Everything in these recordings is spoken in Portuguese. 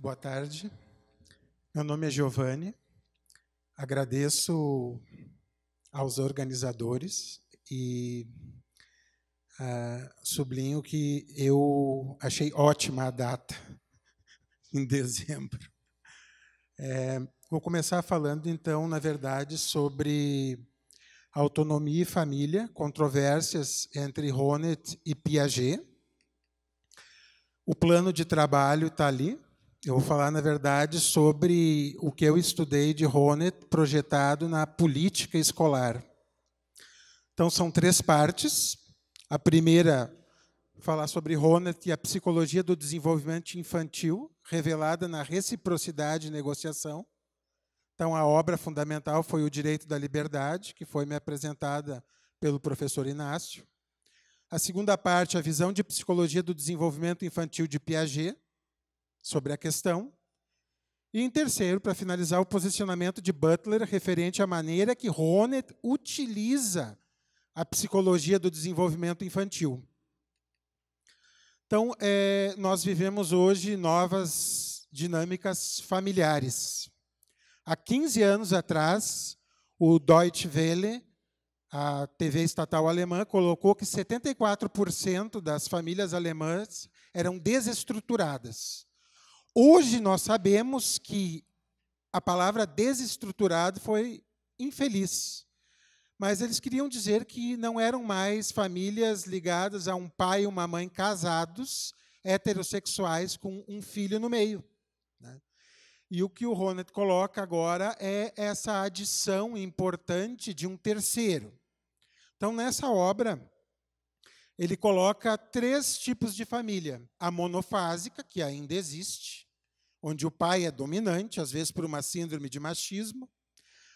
Boa tarde. Meu nome é Giovanni. Agradeço aos organizadores e uh, sublinho que eu achei ótima a data, em dezembro. É, vou começar falando, então, na verdade, sobre autonomia e família, controvérsias entre Honneth e Piaget. O plano de trabalho está ali. Eu vou falar, na verdade, sobre o que eu estudei de Honneth projetado na política escolar. Então, são três partes. A primeira, falar sobre Honneth e a psicologia do desenvolvimento infantil, revelada na reciprocidade e negociação. Então, a obra fundamental foi O Direito da Liberdade, que foi me apresentada pelo professor Inácio. A segunda parte, a visão de psicologia do desenvolvimento infantil de Piaget, sobre a questão. E em terceiro, para finalizar, o posicionamento de Butler referente à maneira que Honneth utiliza a psicologia do desenvolvimento infantil. Então, é, nós vivemos hoje novas dinâmicas familiares. Há 15 anos atrás, o Deutsche Welle, a TV estatal alemã, colocou que 74% das famílias alemãs eram desestruturadas. Hoje nós sabemos que a palavra desestruturado foi infeliz mas eles queriam dizer que não eram mais famílias ligadas a um pai e uma mãe casados, heterossexuais, com um filho no meio. Né? E o que o Ronet coloca agora é essa adição importante de um terceiro. Então, nessa obra, ele coloca três tipos de família: a monofásica, que ainda existe, onde o pai é dominante, às vezes por uma síndrome de machismo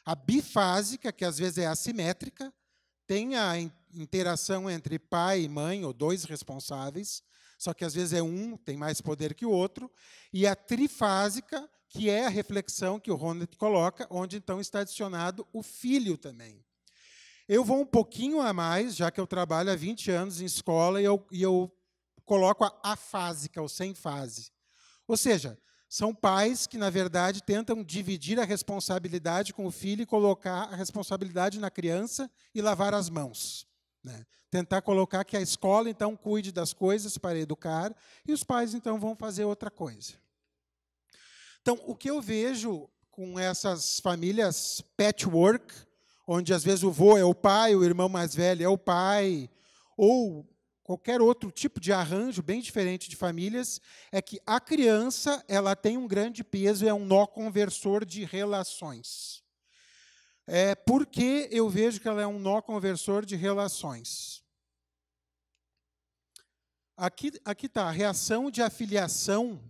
a bifásica, que às vezes é assimétrica, tem a interação entre pai e mãe, ou dois responsáveis, só que às vezes é um, tem mais poder que o outro. E a trifásica, que é a reflexão que o Ronald coloca, onde então está adicionado o filho também. Eu vou um pouquinho a mais, já que eu trabalho há 20 anos em escola, e eu, e eu coloco a afásica, ou sem fase. Ou seja, são pais que, na verdade, tentam dividir a responsabilidade com o filho e colocar a responsabilidade na criança e lavar as mãos. Né? Tentar colocar que a escola, então, cuide das coisas para educar e os pais, então, vão fazer outra coisa. Então, o que eu vejo com essas famílias patchwork, onde às vezes o vô é o pai, o irmão mais velho é o pai, ou qualquer outro tipo de arranjo bem diferente de famílias, é que a criança ela tem um grande peso, é um nó conversor de relações. É porque eu vejo que ela é um nó conversor de relações. Aqui aqui está a reação de afiliação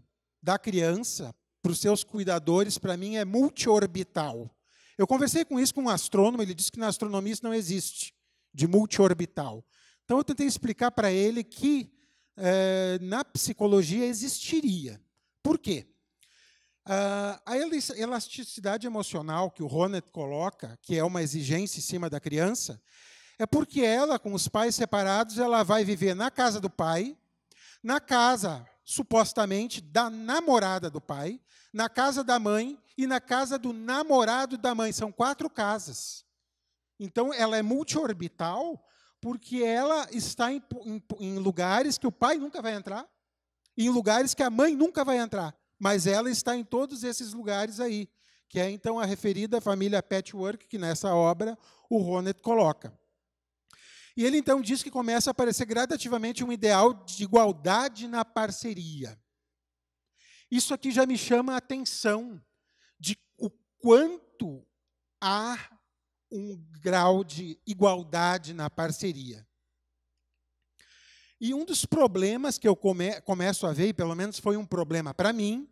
da criança para os seus cuidadores, para mim é multiorbital. Eu conversei com isso com um astrônomo, ele disse que na astronomia isso não existe, de multiorbital. Então eu tentei explicar para ele que é, na psicologia existiria. Por quê? Uh, a elasticidade emocional que o Ronet coloca, que é uma exigência em cima da criança, é porque ela, com os pais separados, ela vai viver na casa do pai, na casa, supostamente, da namorada do pai, na casa da mãe e na casa do namorado da mãe. São quatro casas. Então, ela é multiorbital porque ela está em, em, em, lugares que o pai nunca vai entrar, em lugares que a mãe nunca vai entrar, mas ela está em todos esses lugares aí, que é então a referida família patchwork que nessa obra o Ronet coloca. E ele então diz que começa a aparecer gradativamente um ideal de igualdade na parceria. Isso aqui já me chama a atenção de o quanto há um grau de igualdade na parceria. E um dos problemas que eu come, começo a ver, e pelo menos foi um problema para mim,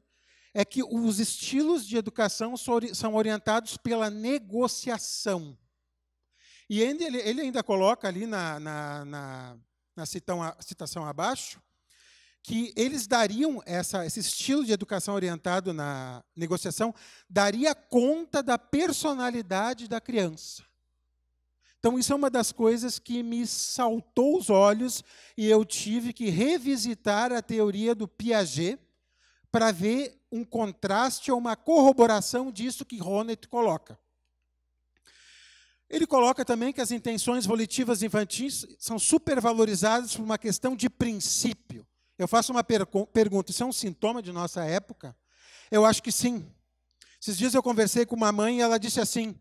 é que os estilos de educação são orientados pela negociação. E ele, ele ainda coloca ali na, na, na, na citação abaixo que eles dariam essa, esse estilo de educação orientado na negociação daria conta da personalidade da criança. Então, isso é uma das coisas que me saltou os olhos e eu tive que revisitar a teoria do Piaget para ver um contraste ou uma corroboração disso que Honneth coloca. Ele coloca também que as intenções volitivas infantis são supervalorizadas por uma questão de princípio. Eu faço uma per pergunta: isso é um sintoma de nossa época? Eu acho que sim. Esses dias eu conversei com uma mãe e ela disse assim: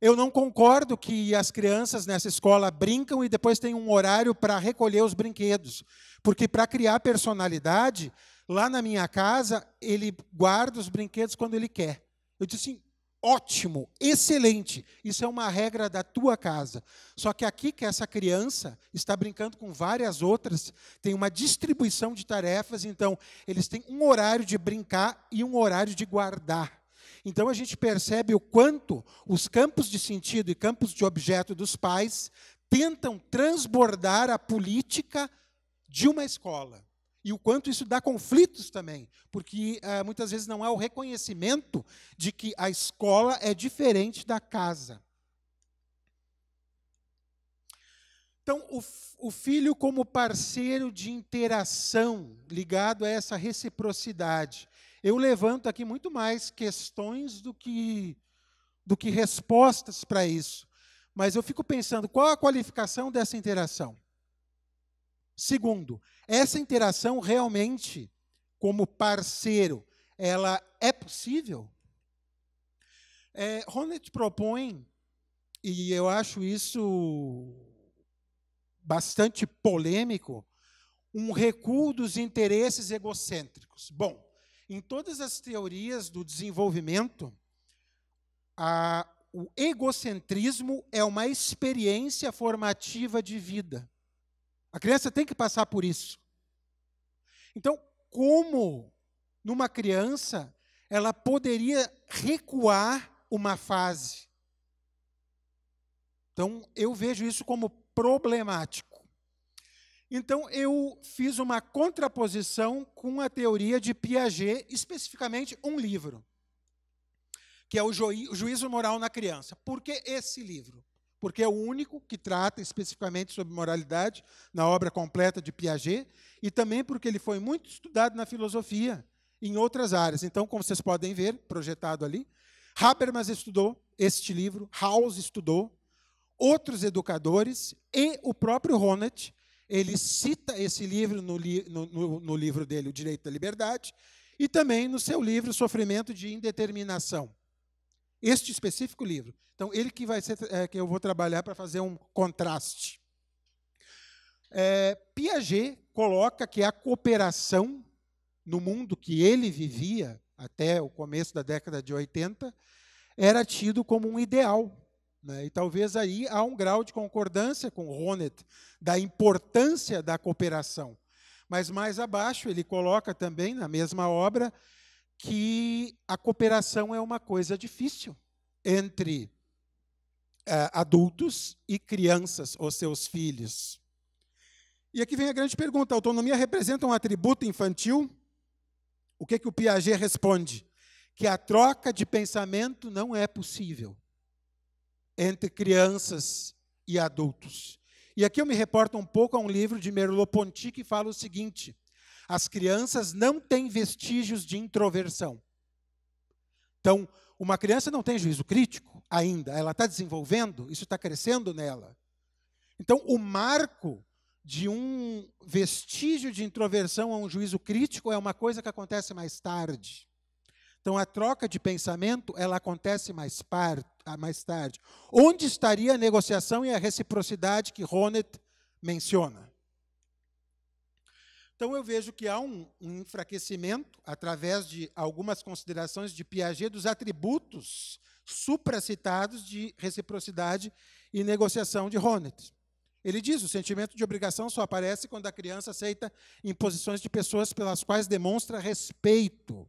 Eu não concordo que as crianças nessa escola brincam e depois tem um horário para recolher os brinquedos. Porque para criar personalidade, lá na minha casa, ele guarda os brinquedos quando ele quer. Eu disse assim: ótimo, excelente. Isso é uma regra da tua casa. Só que aqui que essa criança está brincando com várias outras, tem uma distribuição de tarefas, então eles têm um horário de brincar e um horário de guardar. Então a gente percebe o quanto os campos de sentido e campos de objeto dos pais tentam transbordar a política de uma escola e o quanto isso dá conflitos também, porque ah, muitas vezes não há o reconhecimento de que a escola é diferente da casa. Então, o, o filho como parceiro de interação ligado a essa reciprocidade. Eu levanto aqui muito mais questões do que, do que respostas para isso. Mas eu fico pensando, qual a qualificação dessa interação? Segundo, essa interação realmente, como parceiro, ela é possível? É, Ronnet propõe, e eu acho isso bastante polêmico, um recuo dos interesses egocêntricos. Bom, em todas as teorias do desenvolvimento, a, o egocentrismo é uma experiência formativa de vida. A criança tem que passar por isso. Então, como numa criança ela poderia recuar uma fase? Então, eu vejo isso como problemático. Então, eu fiz uma contraposição com a teoria de Piaget, especificamente um livro, que é o Juízo Moral na Criança. Por que esse livro? Porque é o único que trata especificamente sobre moralidade na obra completa de Piaget, e também porque ele foi muito estudado na filosofia em outras áreas. Então, como vocês podem ver, projetado ali, Habermas estudou este livro, House estudou, outros educadores e o próprio Honneth, ele cita esse livro no, li, no, no, no livro dele, O Direito da Liberdade, e também no seu livro Sofrimento de Indeterminação. Este específico livro. Então, ele que vai ser é, que eu vou trabalhar para fazer um contraste. É, Piaget coloca que a cooperação no mundo que ele vivia até o começo da década de 80 era tido como um ideal. Né? E talvez aí há um grau de concordância com Honneth da importância da cooperação. Mas mais abaixo ele coloca também na mesma obra que a cooperação é uma coisa difícil entre uh, adultos e crianças, ou seus filhos. E aqui vem a grande pergunta: a autonomia representa um atributo infantil? O que, que o Piaget responde? Que a troca de pensamento não é possível entre crianças e adultos. E aqui eu me reporto um pouco a um livro de Merleau-Ponty que fala o seguinte: as crianças não têm vestígios de introversão. Então, uma criança não tem juízo crítico ainda, ela está desenvolvendo, isso está crescendo nela. Então, o marco de um vestígio de introversão a um juízo crítico é uma coisa que acontece mais tarde. Então, a troca de pensamento ela acontece mais, par, mais tarde. Onde estaria a negociação e a reciprocidade que Honneth menciona? Então eu vejo que há um, um, enfraquecimento, através de algumas considerações de Piaget, dos atributos supracitados de reciprocidade e negociação de Honneth. Ele diz: o sentimento de obrigação só aparece quando a criança aceita imposições de pessoas pelas quais demonstra respeito.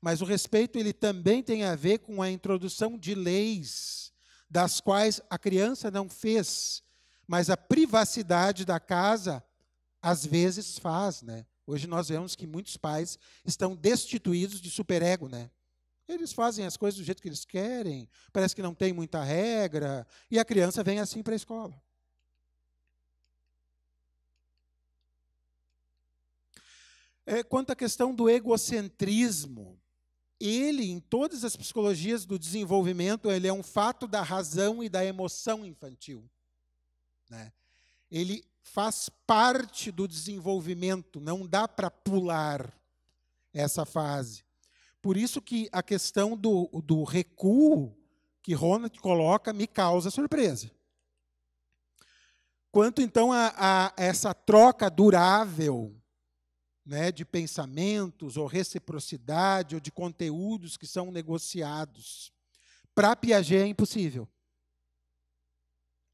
Mas o respeito ele também tem a ver com a introdução de leis, das quais a criança não fez, mas a privacidade da casa às vezes faz, né? Hoje nós vemos que muitos pais estão destituídos de superego, né? Eles fazem as coisas do jeito que eles querem, parece que não tem muita regra, e a criança vem assim para a escola. É, quanto à questão do egocentrismo, ele, em todas as psicologias do desenvolvimento, ele é um fato da razão e da emoção infantil. Né? Ele faz parte do desenvolvimento, não dá para pular essa fase. Por isso que a questão do, do recuo que Ronald coloca me causa surpresa. Quanto então a, a essa troca durável né, de pensamentos, ou reciprocidade, ou de conteúdos que são negociados. Para Piaget é impossível.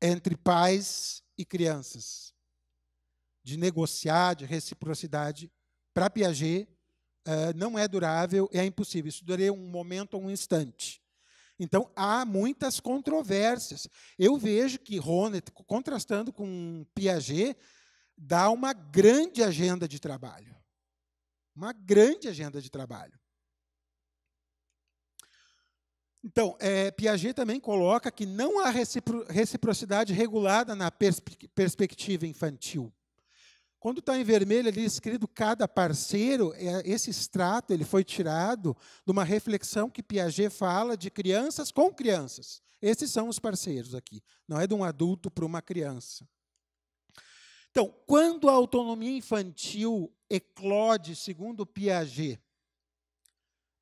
Entre pais e crianças. De negociar, de reciprocidade. Para Piaget, uh, não é durável, é impossível. Isso duraria um momento ou um instante. Então, há muitas controvérsias. Eu vejo que Ronet, contrastando com Piaget, dá uma grande agenda de trabalho. Uma grande agenda de trabalho. Então, é, Piaget também coloca que não há reciprocidade regulada na perspectiva infantil. Quando está em vermelho ali escrito cada parceiro, é, esse extrato ele foi tirado de uma reflexão que Piaget fala de crianças com crianças. Esses são os parceiros aqui. Não é de um adulto para uma criança. Então, quando a autonomia infantil eclode, segundo Piaget,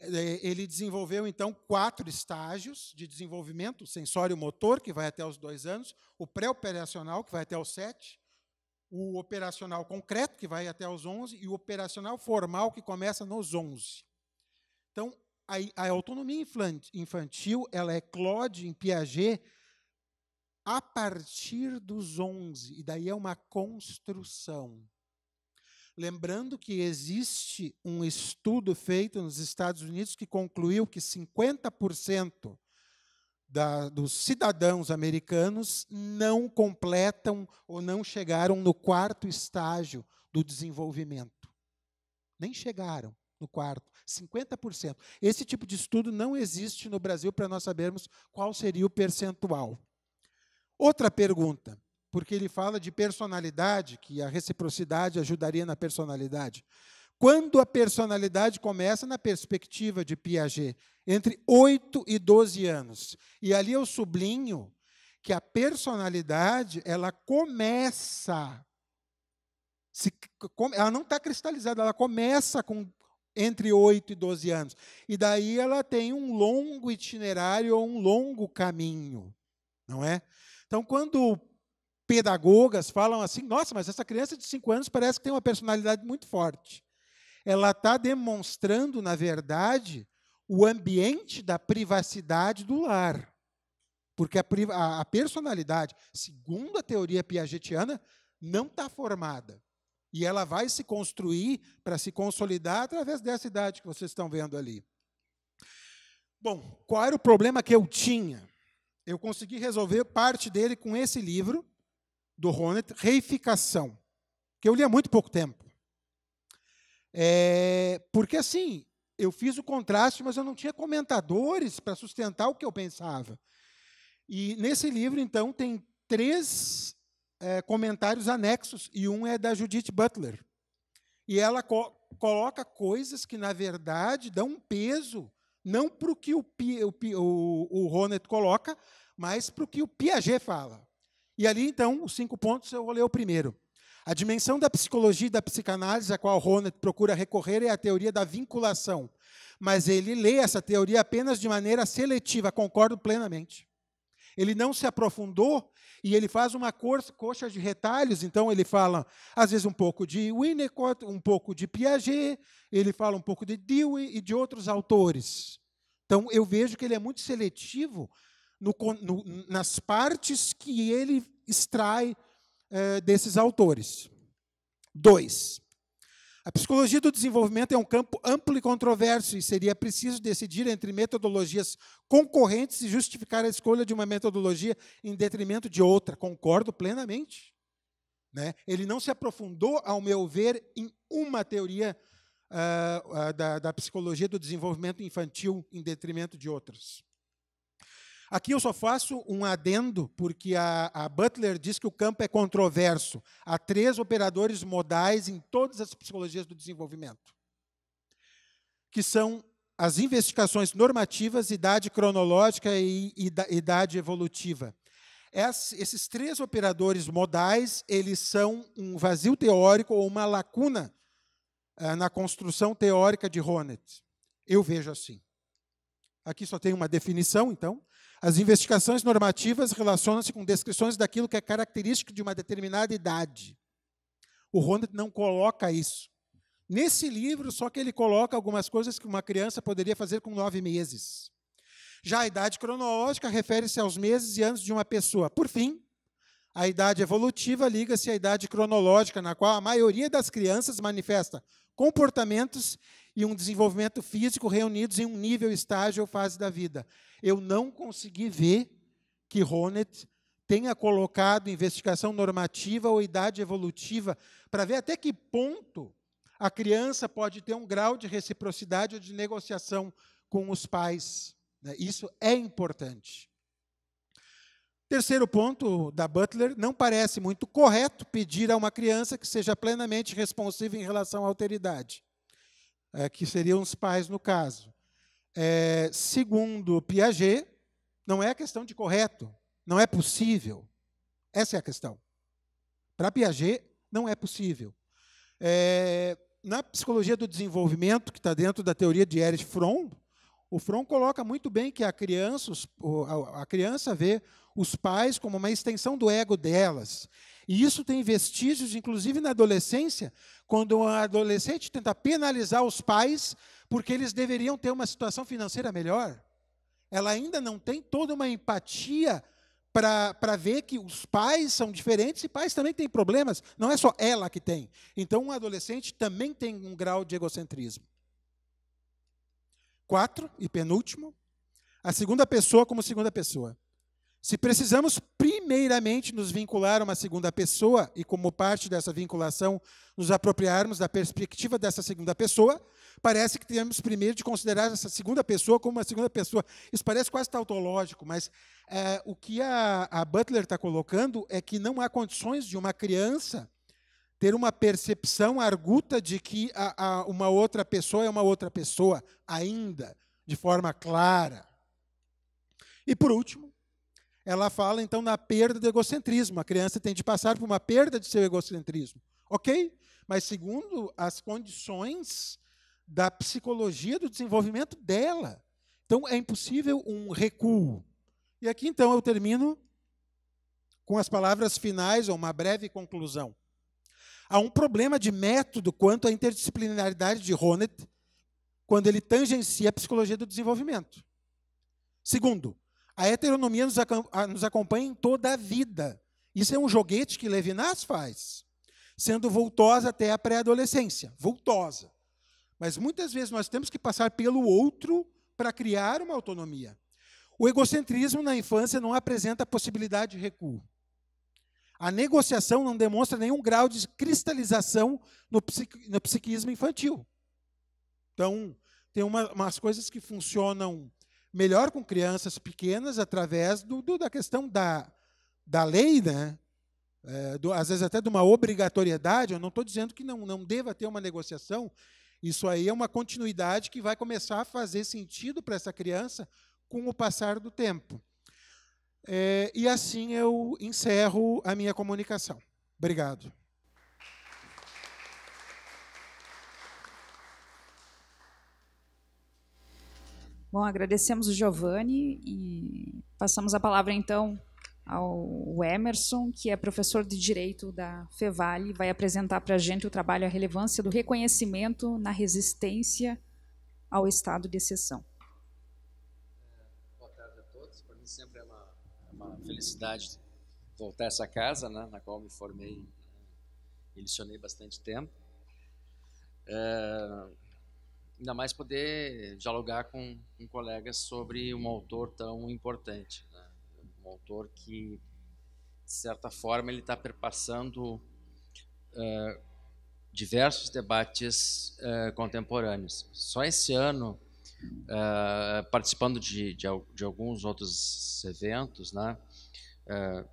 é, ele desenvolveu, então, quatro estágios de desenvolvimento: o sensório-motor, que vai até os dois anos, o pré-operacional, que vai até os sete, o operacional concreto, que vai até os onze, e o operacional formal, que começa nos onze. Então, a, a autonomia infantil ela eclode em Piaget a partir dos 11, e daí é uma construção. Lembrando que existe um estudo feito nos Estados Unidos que concluiu que 50% da, dos cidadãos americanos não completam ou não chegaram no quarto estágio do desenvolvimento. Nem chegaram no quarto. 50%. Esse tipo de estudo não existe no Brasil para nós sabermos qual seria o percentual. Outra pergunta, porque ele fala de personalidade, que a reciprocidade ajudaria na personalidade. Quando a personalidade começa na perspectiva de Piaget, entre 8 e 12 anos. E ali eu sublinho que a personalidade, ela começa se, ela não está cristalizada, ela começa com entre 8 e 12 anos. E daí ela tem um longo itinerário ou um longo caminho, não é? Então, quando pedagogas falam assim, nossa, mas essa criança de 5 anos parece que tem uma personalidade muito forte. Ela está demonstrando, na verdade, o ambiente da privacidade do lar. Porque a, a personalidade, segundo a teoria piagetiana, não está formada. E ela vai se construir para se consolidar através dessa idade que vocês estão vendo ali. Bom, qual era o problema que eu tinha? eu consegui resolver parte dele com esse livro do Ronet, Reificação, que eu li há muito pouco tempo. É, porque assim, eu fiz o contraste, mas eu não tinha comentadores para sustentar o que eu pensava. E nesse livro, então, tem três é, comentários anexos, e um é da Judith Butler. E ela co coloca coisas que, na verdade, dão um peso, não para o que o, o, o, Ronet coloca, mas para o que o Piaget fala. E ali, então, os cinco pontos, eu vou ler o primeiro. A dimensão da psicologia e da psicanálise a qual Ronet procura recorrer é a teoria da vinculação. Mas ele lê essa teoria apenas de maneira seletiva, concordo plenamente. Ele não se aprofundou e ele faz uma coxa de retalhos, então ele fala, às vezes, um pouco de Winnicott, um pouco de Piaget, ele fala um pouco de Dewey e de outros autores. Então, eu vejo que ele é muito seletivo no, no, nas partes que ele extrai é, desses autores. Dois, a psicologia do desenvolvimento é um campo amplo e controverso e seria preciso decidir entre metodologias concorrentes e justificar a escolha de uma metodologia em detrimento de outra. Concordo plenamente. Né? Ele não se aprofundou, ao meu ver, em uma teoria uh, uh, da, da psicologia do desenvolvimento infantil em detrimento de outras. Aqui eu só faço um adendo, porque a, a, Butler diz que o campo é controverso. Há três operadores modais em todas as psicologias do desenvolvimento, que são as investigações normativas, idade cronológica e idade evolutiva. Esses três operadores modais, eles são um vazio teórico ou uma lacuna eh, na construção teórica de Honneth. Eu vejo assim. Aqui só tem uma definição, então. As investigações normativas relacionam-se com descrições daquilo que é característico de uma determinada idade. O Honneth não coloca isso. Nesse livro, só que ele coloca algumas coisas que uma criança poderia fazer com nove meses. Já a idade cronológica refere-se aos meses e anos de uma pessoa. Por fim, a idade evolutiva liga-se à idade cronológica, na qual a maioria das crianças manifesta comportamentos e um desenvolvimento físico reunidos em um nível, estágio ou fase da vida. Eu não consegui ver que Honneth tenha colocado investigação normativa ou idade evolutiva para ver até que ponto a criança pode ter um grau de reciprocidade ou de negociação com os pais. Né? Isso é importante. Terceiro ponto da Butler, não parece muito correto pedir a uma criança que seja plenamente responsiva em relação à alteridade é, que seriam os pais no caso. É, segundo Piaget, não é questão de correto, não é possível. Essa é a questão. Para Piaget, não é possível. É, na psicologia do desenvolvimento, que está dentro da teoria de Erich Fromm, o Fromm coloca muito bem que a criança, a criança vê os pais como uma extensão do ego delas. E isso tem vestígios, inclusive na adolescência, quando um adolescente tenta penalizar os pais porque eles deveriam ter uma situação financeira melhor. Ela ainda não tem toda uma empatia para ver que os pais são diferentes e pais também têm problemas. Não é só ela que tem. Então, um adolescente também tem um grau de egocentrismo. Quatro, e penúltimo, a segunda pessoa como segunda pessoa. Se precisamos primeiramente nos vincular a uma segunda pessoa e, como parte dessa vinculação, nos apropriarmos da perspectiva dessa segunda pessoa, parece que temos primeiro de considerar essa segunda pessoa como uma segunda pessoa. Isso parece quase tautológico, mas é, o que a, a Butler está colocando é que não há condições de uma criança ter uma percepção arguta de que a, a uma outra pessoa é uma outra pessoa, ainda, de forma clara. E, por último, ela fala então na perda do egocentrismo. A criança tem de passar por uma perda de seu egocentrismo. Ok? Mas segundo as condições da psicologia do desenvolvimento dela. Então é impossível um recuo. E aqui então eu termino com as palavras finais ou uma breve conclusão. Há um problema de método quanto à interdisciplinaridade de Honneth quando ele tangencia a psicologia do desenvolvimento. Segundo, a heteronomia nos, nos acompanha em toda a vida. Isso é um joguete que Levinas faz, sendo voltosa até a pré-adolescência. Voltosa. Mas muitas vezes nós temos que passar pelo outro para criar uma autonomia. O egocentrismo na infância não apresenta possibilidade de recuo. A negociação não demonstra nenhum grau de cristalização no, psiqui, no psiquismo infantil. Então, tem uma, umas coisas que funcionam melhor com crianças pequenas através do, do da questão da, da lei, né? É, do, às vezes até de uma obrigatoriedade. Eu não estou dizendo que não, não deva ter uma negociação. Isso aí é uma continuidade que vai começar a fazer sentido para essa criança com o passar do tempo. É, e assim eu encerro a minha comunicação. Obrigado. Bom, agradecemos o Giovanni e passamos a palavra então ao Emerson, que é professor de Direito da Fevale, vai apresentar para a gente o trabalho A Relevância do Reconhecimento na Resistência ao Estado de Exceção. Boa tarde a todos. Para mim sempre é uma, é uma felicidade voltar a essa casa, né, na qual me formei né, e licionei bastante tempo. É, ainda mais poder dialogar com, com colegas sobre um autor tão importante, né? um autor que de certa forma ele está perpassando uh, diversos debates uh, contemporâneos. Só esse ano uh, participando de, de, de, alguns outros eventos, né?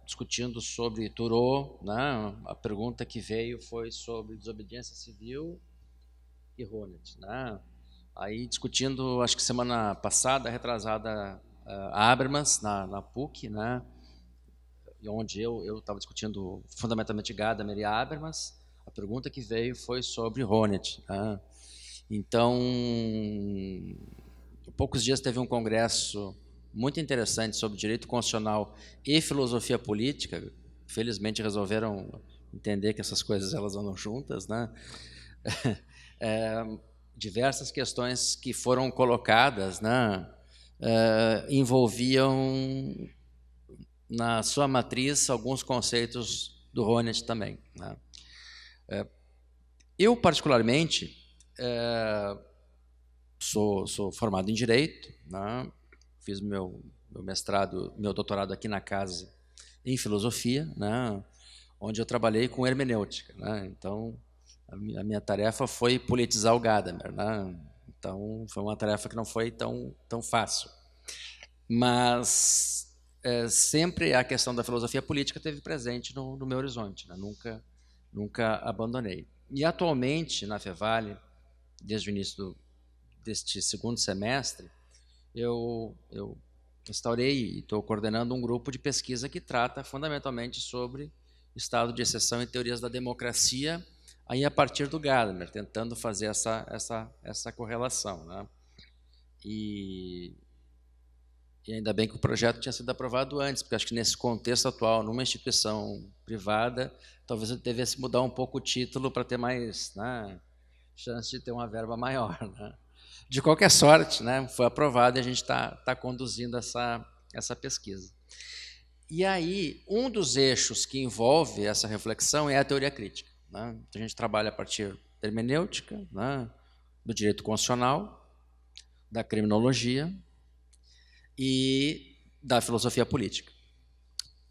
Discutindo sobre Turô, né? A pergunta que veio foi sobre desobediência civil e Ronet, né? Aí discutindo, acho que semana passada, retrasada, uh, Habermas na, na PUC, né? onde eu estava discutindo fundamentalmente Gadamer e Habermas, a pergunta que veio foi sobre Ronet. Né? Então, poucos dias teve um congresso muito interessante sobre direito constitucional e filosofia política. Felizmente resolveram entender que essas coisas elas andam juntas, né? É, diversas questões que foram colocadas, né, é, envolviam na sua matriz alguns conceitos do Ronet também. Né? É, eu, particularmente, é, sou, sou, formado em Direito, né? fiz meu, meu, mestrado, meu doutorado aqui na casa em Filosofia, né? onde eu trabalhei com hermenêutica. Né? Então, a minha, tarefa foi politizar o Gadamer. Né? Então, foi uma tarefa que não foi tão, tão fácil. Mas é, sempre a questão da filosofia política teve presente no, no meu horizonte, né? nunca, nunca abandonei. E atualmente, na Fevale, desde o início do, deste segundo semestre, eu, eu instaurei e estou coordenando um grupo de pesquisa que trata fundamentalmente sobre estado de exceção e teorias da democracia, aí a partir do Gadamer, tentando fazer essa, essa, essa correlação. Né? E e ainda bem que o projeto tinha sido aprovado antes, porque acho que nesse contexto atual, numa instituição privada, talvez eu devesse mudar um pouco o título para ter mais né, chance de ter uma verba maior. Né? De qualquer sorte, né, foi aprovado e a gente está tá conduzindo essa, essa pesquisa. E aí, um dos eixos que envolve essa reflexão é a teoria crítica. Né? Então, a gente trabalha a partir da hermenêutica, né, do direito constitucional, da criminologia, e da filosofia política.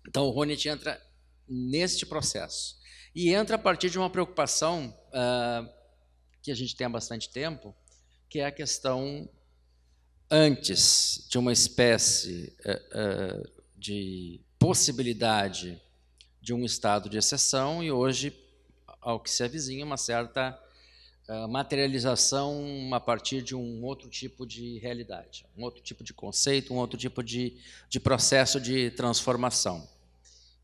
Então, o Honneth entra neste processo. E entra a partir de uma preocupação uh, que a gente tem há bastante tempo, que é a questão antes de uma espécie uh, uh, de possibilidade de um estado de exceção e hoje, ao que se avizinha, uma certa materialização a partir de um outro tipo de realidade, um outro tipo de conceito, um outro tipo de, de processo de transformação.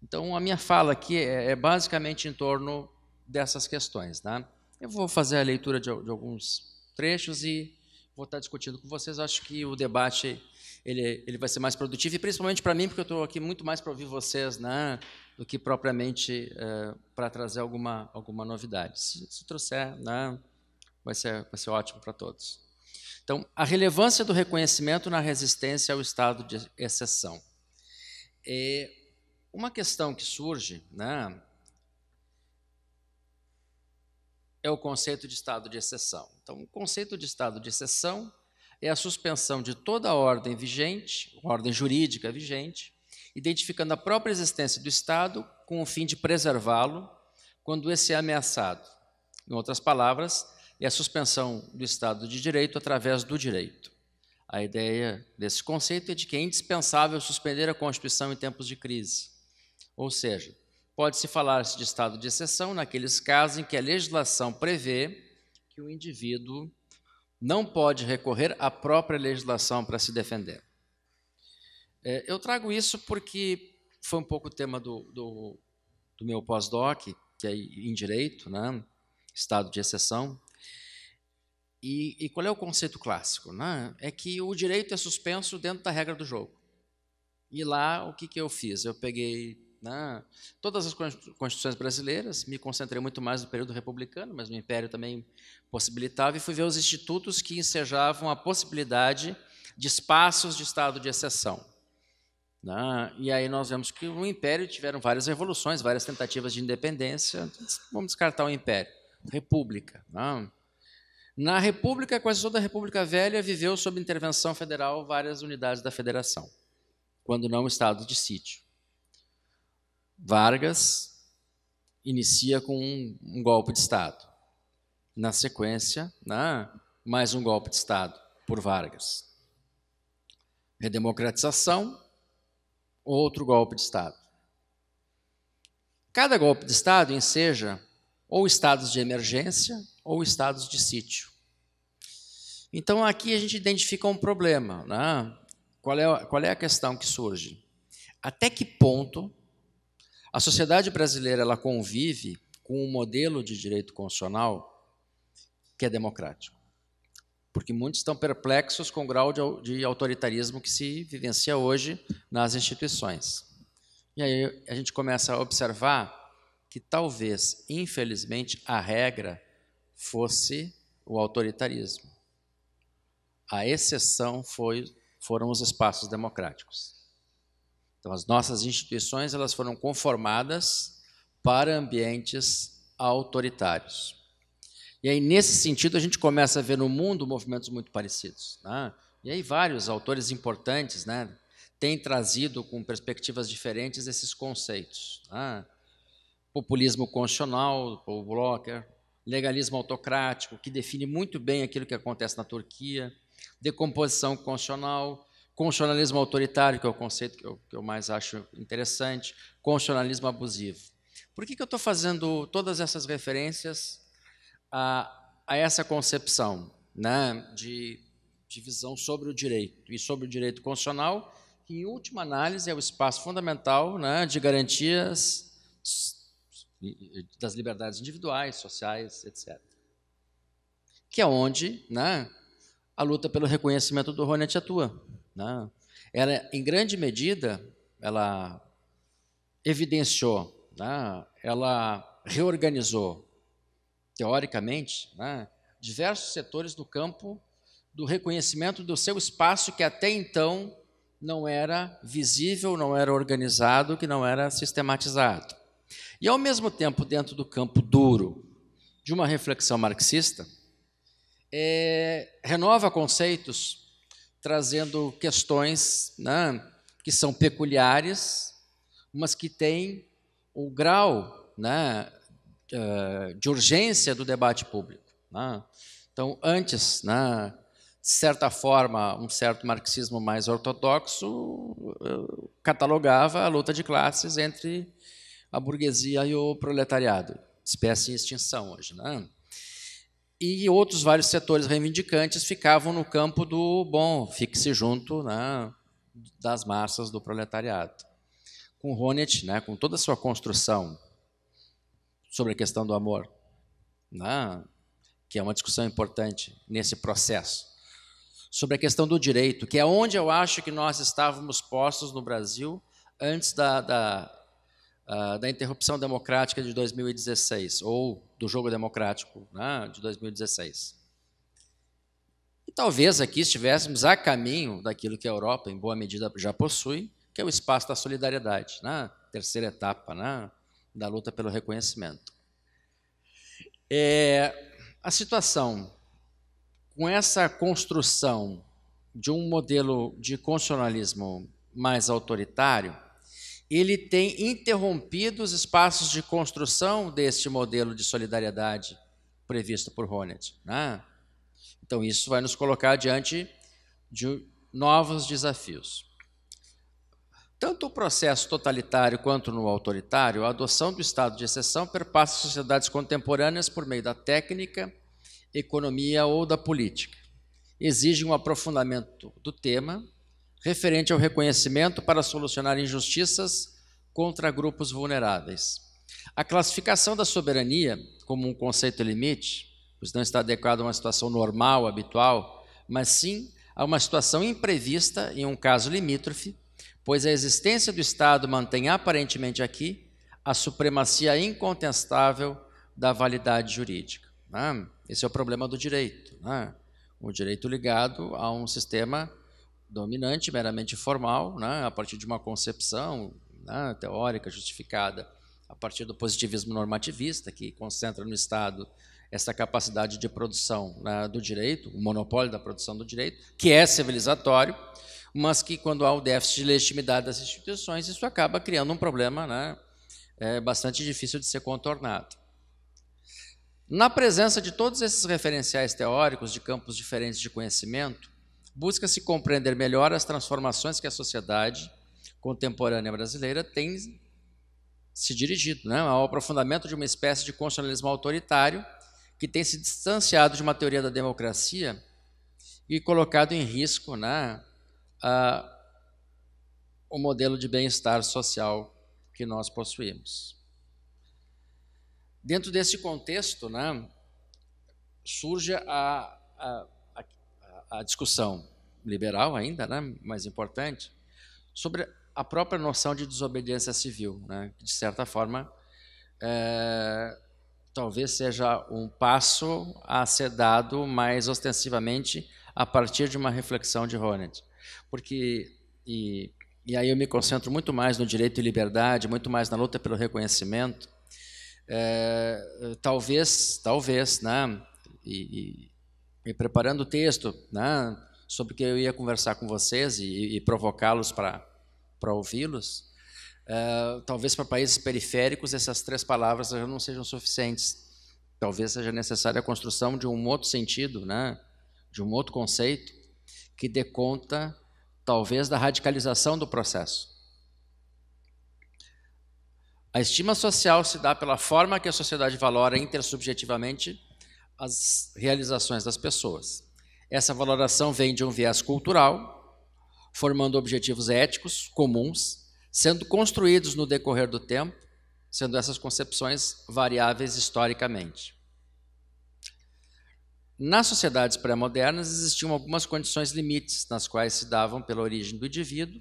Então, a minha fala aqui é, é basicamente em torno dessas questões. Né? Eu vou fazer a leitura de, de, alguns trechos e vou estar discutindo com vocês. Acho que o debate ele, ele vai ser mais produtivo, e principalmente para mim, porque eu estou aqui muito mais para ouvir vocês né, do que propriamente é, para trazer alguma, alguma novidade. Se, se trouxer né, vai ser, vai ser ótimo para todos. Então, a relevância do reconhecimento na resistência ao estado de exceção. É uma questão que surge né, é o conceito de estado de exceção. Então, o conceito de estado de exceção é a suspensão de toda a ordem vigente, ordem jurídica vigente, identificando a própria existência do Estado com o fim de preservá-lo quando esse é ameaçado. Em outras palavras, é a suspensão do Estado de Direito através do direito. A ideia desse conceito é de que é indispensável suspender a Constituição em tempos de crise. Ou seja, pode-se falar-se de estado de exceção naqueles casos em que a legislação prevê que o indivíduo não pode recorrer à própria legislação para se defender. É, eu trago isso porque foi um pouco o tema do, do, do meu pós-doc, que é em direito, né? estado de exceção. E, e, qual é o conceito clássico? Né? É que o direito é suspenso dentro da regra do jogo. E lá, o que, que eu fiz? Eu peguei né, todas as constituições brasileiras, me concentrei muito mais no período republicano, mas no Império também possibilitava, e fui ver os institutos que ensejavam a possibilidade de espaços de estado de exceção. Né? E aí nós vemos que no Império tiveram várias revoluções, várias tentativas de independência. Vamos descartar o Império. República. Né? Na República, quase toda a República Velha viveu sob intervenção federal várias unidades da federação, quando não estado de sítio. Vargas inicia com um, um golpe de Estado. Na sequência, né, mais um golpe de Estado. por Vargas. Redemocratização, outro golpe de Estado. Cada golpe de Estado enseja ou estados de emergência ou estados de sítio. Então aqui a gente identifica um problema. Né? Qual, é, qual é a questão que surge? Até que ponto a sociedade brasileira ela convive com um modelo de direito constitucional que é democrático? Porque muitos estão perplexos com o grau de autoritarismo que se vivencia hoje nas instituições. E aí a gente começa a observar que talvez, infelizmente, a regra fosse o autoritarismo. A exceção foi, foram os espaços democráticos. Então, as nossas instituições elas foram conformadas para ambientes autoritários. E aí, nesse sentido, a gente começa a ver no mundo movimentos muito parecidos. Né? E aí, vários autores importantes né, têm trazido com perspectivas diferentes esses conceitos. Né? Populismo constitucional, Paul Blocker, legalismo autocrático, que define muito bem aquilo que acontece na Turquia, decomposição constitucional, constitucionalismo autoritário, que é o conceito que eu, que eu mais acho interessante, constitucionalismo abusivo. Por que, que eu estou fazendo todas essas referências a, a essa concepção né, de, de visão sobre o direito e sobre o direito constitucional, que, em última análise, é o espaço fundamental né, de garantias das liberdades individuais, sociais, etc. Que é onde né, a luta pelo reconhecimento do Ronet atua. Né? Ela, em grande medida, ela evidenciou, né, ela reorganizou teoricamente, né, diversos setores do campo do reconhecimento do seu espaço que até então não era visível, não era organizado, que não era sistematizado. E, ao mesmo tempo, dentro do campo duro de uma reflexão marxista, é, renova conceitos, trazendo questões né, que são peculiares, mas que têm o grau né, de urgência do debate público. Né? Então, antes, né, de certa forma, um certo marxismo mais ortodoxo eh, catalogava a luta de classes entre a burguesia e o proletariado, espécie em extinção hoje. Né? E outros vários setores reivindicantes ficavam no campo do, bom, fique-se junto né, das massas do proletariado. Com Honneth, né, com toda a sua construção sobre a questão do amor, né? que é uma discussão importante nesse processo. Sobre a questão do direito, que é onde eu acho que nós estávamos postos no Brasil antes da, da, uh, da interrupção democrática de 2016, ou do jogo democrático né, de 2016. E talvez aqui estivéssemos a caminho daquilo que a Europa, em boa medida, já possui, que é o espaço da solidariedade, né? terceira etapa, né? Da luta pelo reconhecimento. É, a situação com essa construção de um modelo de constitucionalismo mais autoritário, ele tem interrompido os espaços de construção deste modelo de solidariedade previsto por Honneth. Né? Então, isso vai nos colocar diante de novos desafios. Tanto o processo totalitário quanto no autoritário, a adoção do estado de exceção perpassa sociedades contemporâneas por meio da técnica, economia ou da política. Exige um aprofundamento do tema referente ao reconhecimento para solucionar injustiças contra grupos vulneráveis. A classificação da soberania como um conceito limite, pois não está adequado a uma situação normal, habitual, mas sim a uma situação imprevista em um caso limítrofe pois a existência do Estado mantém aparentemente aqui a supremacia incontestável da validade jurídica. Né? Esse é o problema do direito. Né? O direito ligado a um sistema dominante, meramente formal, né? a partir de uma concepção né? teórica justificada a partir do positivismo normativista, que concentra no Estado essa capacidade de produção né, do direito, o monopólio da produção do direito, que é civilizatório, mas que quando há o déficit de legitimidade das instituições, isso acaba criando um problema né, é, bastante difícil de ser contornado. Na presença de todos esses referenciais teóricos de campos diferentes de conhecimento, busca-se compreender melhor as transformações que a sociedade contemporânea brasileira tem se dirigido né, ao aprofundamento de uma espécie de constitucionalismo autoritário que tem se distanciado de uma teoria da democracia e colocado em risco né, a, o modelo de bem-estar social que nós possuímos. Dentro desse contexto, né, surge a, a, a, discussão liberal ainda, né, mais importante, sobre a própria noção de desobediência civil, né, que de certa forma é, talvez seja um passo a ser dado mais ostensivamente a partir de uma reflexão de Honneth, porque e, e aí eu me concentro muito mais no direito e liberdade, muito mais na luta pelo reconhecimento, é, talvez, talvez, né, e, e, e preparando o texto, né, sobre o que eu ia conversar com vocês e, e provocá-los para para ouvi-los, uh, talvez para países periféricos essas três palavras já não sejam suficientes. Talvez seja necessária a construção de um outro sentido, né? de um outro conceito, que dê conta, talvez, da radicalização do processo. A estima social se dá pela forma que a sociedade valora intersubjetivamente as realizações das pessoas. Essa valoração vem de um viés cultural, formando objetivos éticos comuns, sendo construídos no decorrer do tempo, sendo essas concepções variáveis historicamente. Nas sociedades pré-modernas existiam algumas condições limites nas quais se davam pela origem do indivíduo.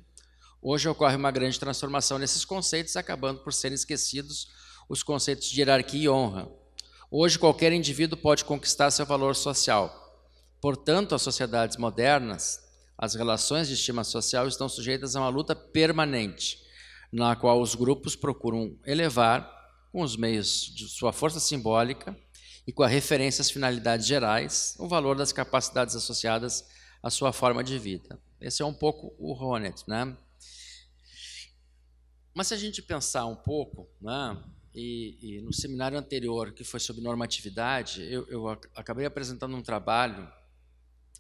Hoje ocorre uma grande transformação nesses conceitos, acabando por serem esquecidos os conceitos de hierarquia e honra. Hoje qualquer indivíduo pode conquistar seu valor social. Portanto, as sociedades modernas as relações de estima social estão sujeitas a uma luta permanente, na qual os grupos procuram elevar, com os meios de sua força simbólica e com a referência às finalidades gerais, o valor das capacidades associadas à sua forma de vida. Esse é um pouco o Honneth, né? Mas se a gente pensar um pouco, né, e, e, no seminário anterior, que foi sobre normatividade, eu, eu acabei apresentando um trabalho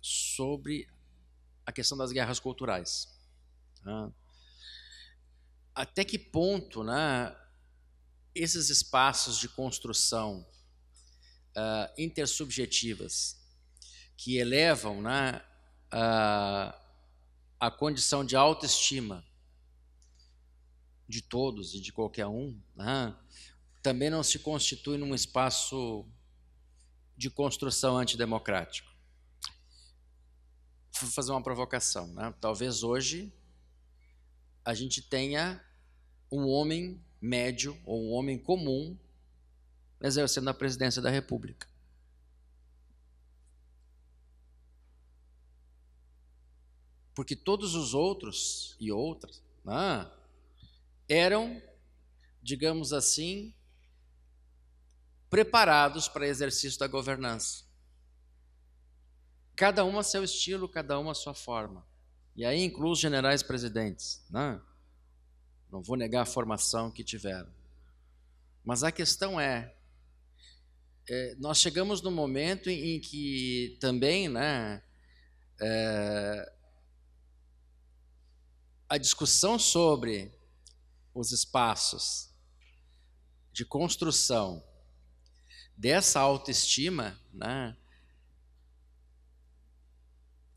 sobre a questão das guerras culturais. Né? Até que ponto né, esses espaços de construção uh, intersubjetivas que elevam né, a, a condição de autoestima de todos e de qualquer um, né, também não se constitui num espaço de construção antidemocrático vou fazer uma provocação. Né? Talvez hoje a gente tenha um homem médio ou um homem comum exercendo a presidência da República. Porque todos os outros e outras né, eram, digamos assim, preparados para exercício da governança. Cada uma seu estilo, cada uma a sua forma. E aí inclui os generais presidentes. Né? Não vou negar a formação que tiveram. Mas a questão é, é nós chegamos num momento em, em que também né, é, a discussão sobre os espaços de construção dessa autoestima, né,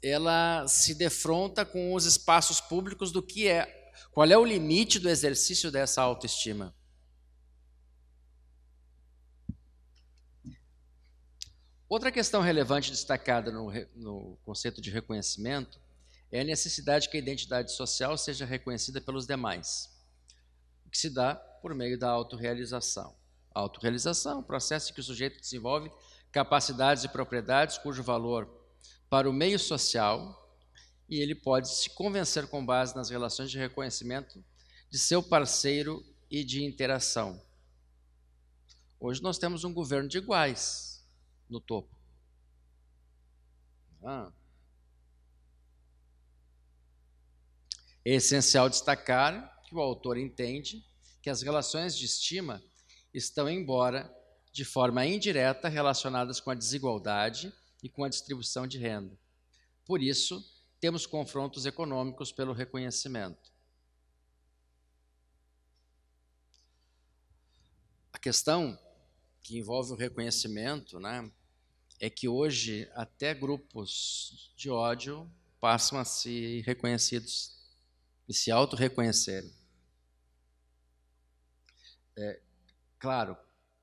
ela se defronta com os espaços públicos do que é, qual é o limite do exercício dessa autoestima. Outra questão relevante destacada no, no conceito de reconhecimento é a necessidade que a identidade social seja reconhecida pelos demais, o que se dá por meio da autorrealização. A autorrealização processo em que o sujeito desenvolve capacidades e propriedades cujo valor para o meio social e ele pode se convencer com base nas relações de reconhecimento de seu parceiro e de interação. Hoje nós temos um governo de iguais no topo. Ah. É essencial destacar que o autor entende que as relações de estima estão, embora de forma indireta, relacionadas com a desigualdade e com a distribuição de renda. Por isso, temos confrontos econômicos pelo reconhecimento. A questão que envolve o reconhecimento, né, é que hoje até grupos de ódio passam a ser reconhecidos e se auto-reconhecerem. É, claro,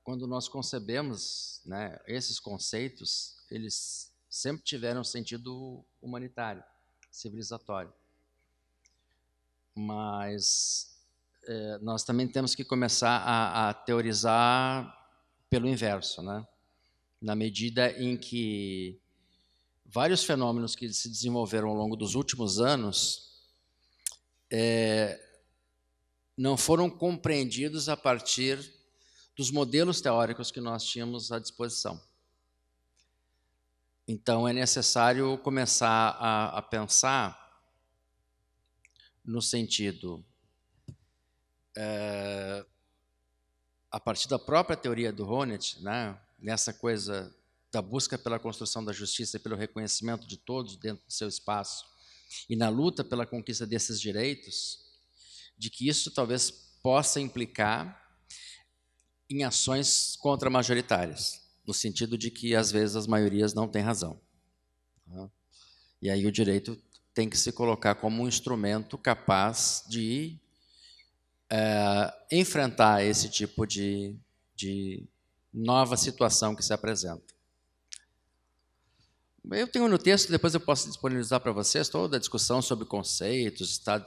quando nós concebemos né, esses conceitos, eles sempre tiveram sentido humanitário, civilizatório. Mas é, nós também temos que começar a, a teorizar pelo inverso, né? Na medida em que vários fenômenos que se desenvolveram ao longo dos últimos anos é, não foram compreendidos a partir dos modelos teóricos que nós tínhamos à disposição. Então, é necessário começar a, a pensar no sentido é, a partir da própria teoria do Honneth, né, nessa coisa da busca pela construção da justiça e pelo reconhecimento de todos dentro do seu espaço, e na luta pela conquista desses direitos, de que isso talvez possa implicar em ações contra-majoritárias, no sentido de que às vezes as maiorias não têm razão. Tá? E aí o direito tem que se colocar como um instrumento capaz de é, enfrentar esse tipo de, de nova situação que se apresenta. Eu tenho no texto, depois eu posso disponibilizar para vocês toda a discussão sobre conceitos, estado,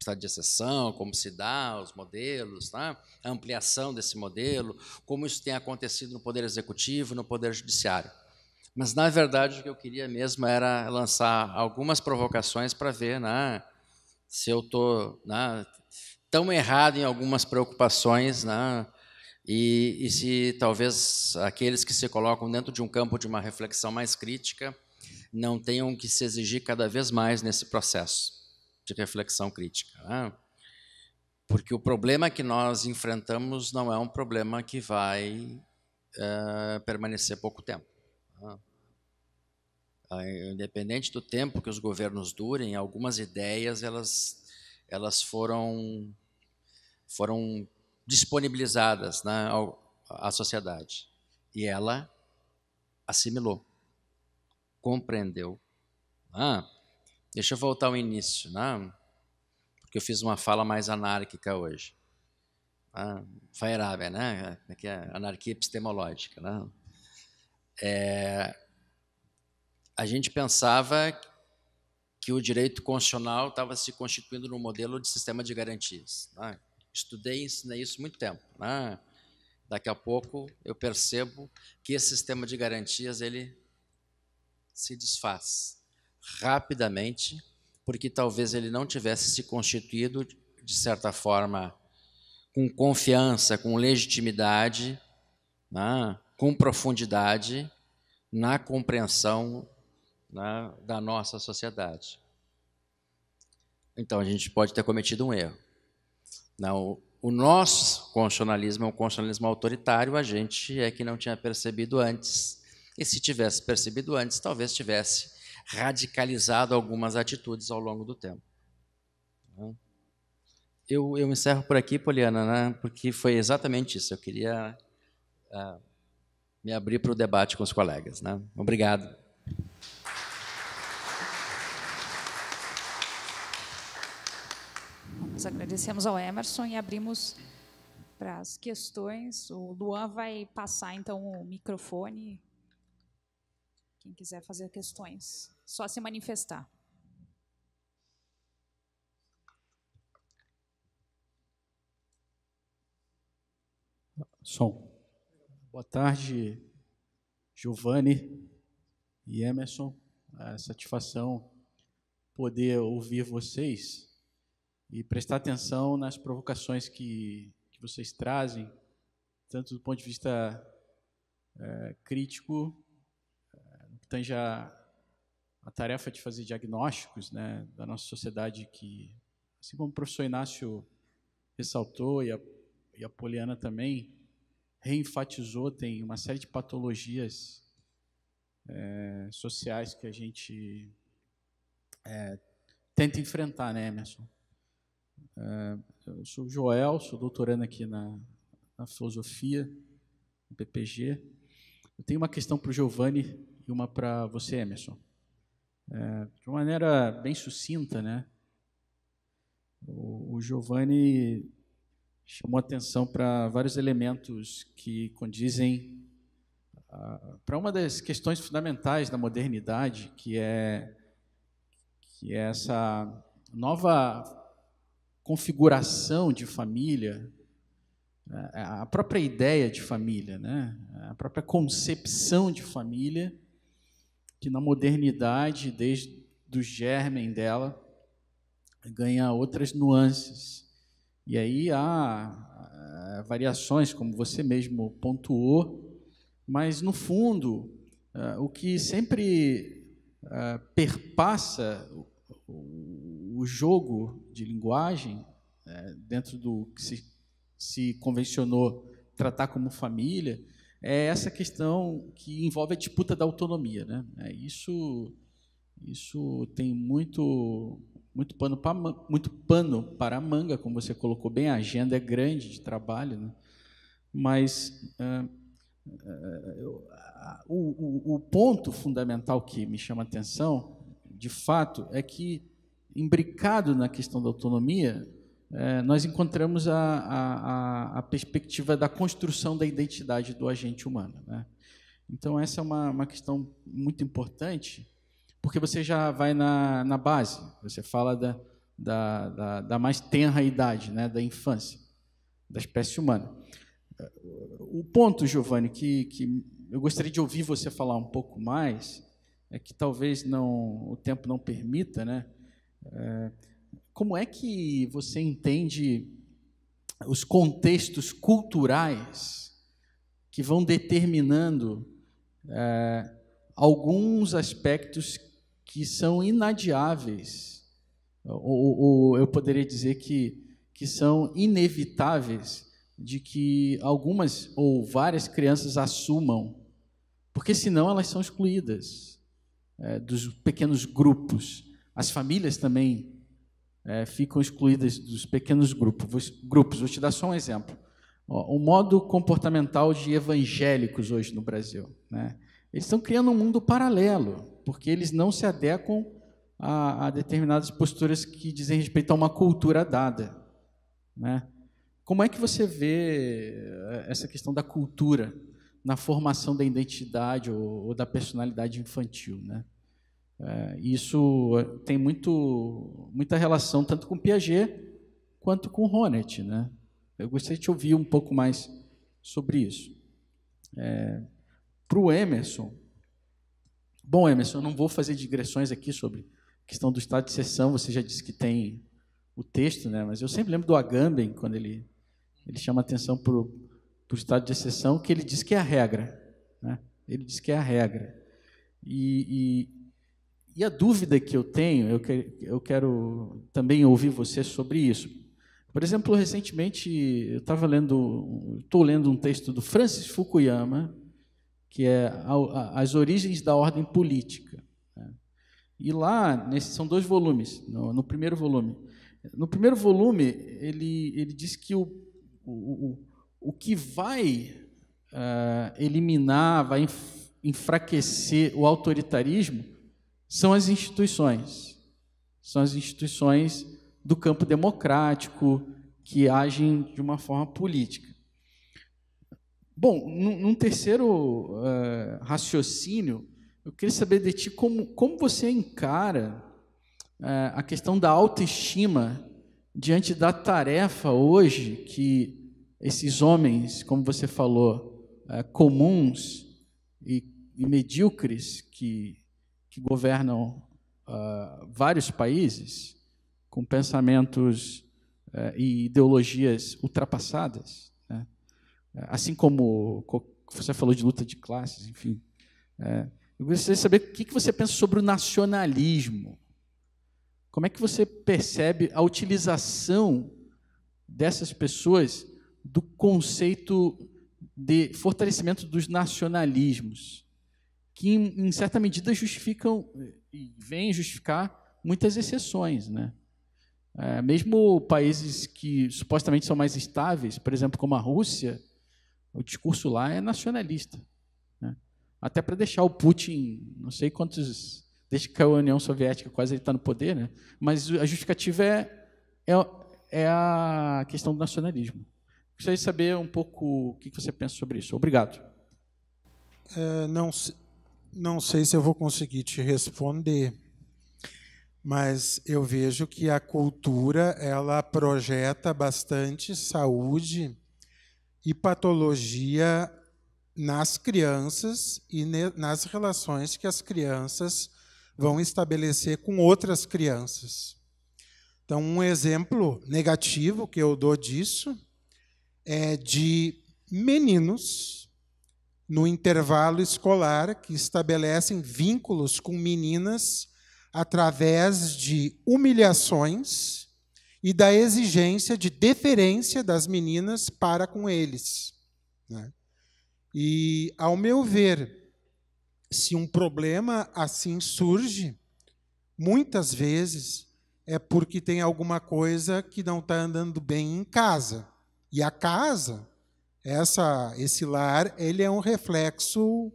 estado de exceção, como se dá, os modelos, tá? a ampliação desse modelo, como isso tem acontecido no Poder Executivo, no Poder Judiciário. Mas, na verdade, o que eu queria mesmo era lançar algumas provocações para ver né, se eu estou né, tão errado em algumas preocupações, né? E, e, se talvez aqueles que se colocam dentro de um campo de uma reflexão mais crítica não tenham que se exigir cada vez mais nesse processo de reflexão crítica. Né? Porque o problema que nós enfrentamos não é um problema que vai é, permanecer pouco tempo. Né? Independente do tempo que os governos durem, algumas ideias elas, elas foram foram disponibilizadas né, à sociedade. E ela assimilou, compreendeu. Ah, deixa eu voltar ao início, né? porque eu fiz uma fala mais anárquica hoje. Ah, né? Aqui é anarquia epistemológica. Né? É, a gente pensava que o direito constitucional estava se constituindo num modelo de sistema de garantias. Né? Estudei e ensinei isso muito tempo. Né? Daqui a pouco eu percebo que esse sistema de garantias ele se desfaz rapidamente, porque talvez ele não tivesse se constituído de certa forma com confiança, com legitimidade, né? com profundidade na compreensão né? da nossa sociedade. Então a gente pode ter cometido um erro. Não, o nosso constitucionalismo é um constitucionalismo autoritário, a gente é que não tinha percebido antes. E se tivesse percebido antes, talvez tivesse radicalizado algumas atitudes ao longo do tempo. Eu, eu encerro por aqui, Poliana, né? porque foi exatamente isso. Eu queria uh, me abrir para o debate com os colegas. Né? Obrigado. Nós agradecemos ao Emerson e abrimos para as questões. O Luan vai passar então o microfone. Quem quiser fazer questões, só se manifestar. Som. Boa tarde, Giovanni e Emerson. É satisfação poder ouvir vocês e prestar atenção nas provocações que, que vocês trazem, tanto do ponto de vista é, crítico, é, que tange a, a tarefa de fazer diagnósticos né, da nossa sociedade, que, assim como o professor Inácio ressaltou e a, e a Poliana também, reenfatizou, tem uma série de patologias é, sociais que a gente é, tenta enfrentar, né, Emerson? É, eu sou Joel, sou doutorando aqui na, na filosofia, no PPG. Eu tenho uma questão para o Giovanni e uma para você, Emerson. É, de uma maneira bem sucinta, né? O, o Giovanni chamou atenção para vários elementos que condizem uh, para uma das questões fundamentais da modernidade, que é que é essa nova configuração de família, né, a própria ideia de família, né? a própria concepção de família, que na modernidade, desde o germen dela, ganha outras nuances. E aí há variações, como você mesmo pontuou, mas no fundo, o que sempre perpassa o jogo de linguagem, é, dentro do que se, se convencionou tratar como família, é essa questão que envolve a disputa da autonomia. Né? É, isso, isso tem muito, muito, pano para, muito pano para a manga, como você colocou bem, a agenda é grande de trabalho, né? mas é, é, o, o, o ponto fundamental que me chama a atenção, de fato, é que imbricado na questão da autonomia, é, nós encontramos a, a, a, perspectiva da construção da identidade do agente humano. Né? Então, essa é uma, uma questão muito importante, porque você já vai na, na base, você fala da, da, da, da mais tenra idade, né, da infância, da espécie humana. O ponto, Giovanni, que, que eu gostaria de ouvir você falar um pouco mais, é que talvez não o tempo não permita, né? É, como é que você entende os contextos culturais que vão determinando é, alguns aspectos que são inadiáveis, ou, ou, eu poderia dizer que, que são inevitáveis de que algumas ou várias crianças assumam, porque senão elas são excluídas é, dos pequenos grupos as famílias também é, ficam excluídas dos pequenos grupos. grupos. Vou te dar só um exemplo. O modo comportamental de evangélicos hoje no Brasil. Né? Eles estão criando um mundo paralelo, porque eles não se adequam a, a determinadas posturas que dizem respeito a uma cultura dada. Né? Como é que você vê é, essa questão da cultura na formação da identidade ou, ou da personalidade infantil? Né? É, isso tem muito, muita relação tanto com Piaget quanto com Honneth. Né? Eu gostaria de ouvir um pouco mais sobre isso. É, Para o Emerson, bom, Emerson, eu não vou fazer digressões aqui sobre a questão do estado de exceção, você já disse que tem o texto, né? mas eu sempre lembro do Agamben, quando ele, ele chama atenção para o estado de exceção, que ele diz que é a regra. Né? Ele diz que é a regra. E, e a dúvida que eu tenho, eu, que, eu quero também ouvir você sobre isso. Por exemplo, recentemente eu estava lendo, estou lendo um texto do Francis Fukuyama, que é as origens da ordem política. Né? E lá, nesse, são dois volumes, no, no, primeiro volume. No primeiro volume, ele, ele diz que o, o, o que vai uh, eliminar, vai enfraquecer o autoritarismo são as instituições. São as instituições do campo democrático que agem de uma forma política. Bom, num, terceiro uh, raciocínio, eu queria saber de ti como, como você encara uh, a questão da autoestima diante da tarefa hoje que esses homens, como você falou, uh, comuns e, e medíocres que que governam uh, vários países com pensamentos uh, e ideologias ultrapassadas, né? assim como você falou de luta de classes, enfim. É, eu gostaria de saber o que você pensa sobre o nacionalismo. Como é que você percebe a utilização dessas pessoas do conceito de fortalecimento dos nacionalismos? Que, em, certa medida, justificam e vêm justificar muitas exceções, né? É, mesmo países que supostamente são mais estáveis, por exemplo, como a Rússia, o discurso lá é nacionalista. Né? Até para deixar o Putin, não sei quantos, desde que a União Soviética, quase ele está no poder, né? mas a justificativa é, é, é a questão do nacionalismo. Gostaria de saber um pouco o que você pensa sobre isso. Obrigado. É, não, não sei se eu vou conseguir te responder mas eu vejo que a cultura ela projeta bastante saúde e patologia nas crianças e nas relações que as crianças vão estabelecer com outras crianças. Então, um exemplo negativo que eu dou disso é de meninos no intervalo escolar que estabelecem vínculos com meninas através de humilhações e da exigência de deferência das meninas para com eles. Né? E, ao meu ver, se um problema assim surge, muitas vezes é porque tem alguma coisa que não está andando bem em casa. E a casa, essa, esse lar, ele é um reflexo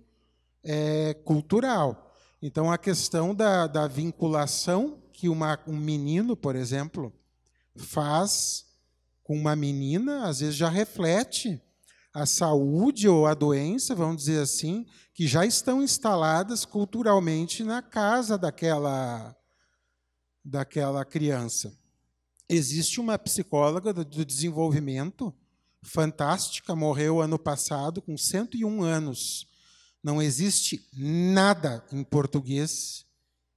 é, cultural. Então, a questão da, da vinculação que uma, um menino, por exemplo, faz com uma menina, às vezes já reflete a saúde ou a doença, vamos dizer assim, que já estão instaladas culturalmente na casa daquela, daquela criança. Existe uma psicóloga do desenvolvimento fantástica, morreu ano passado com 101 anos não existe nada em português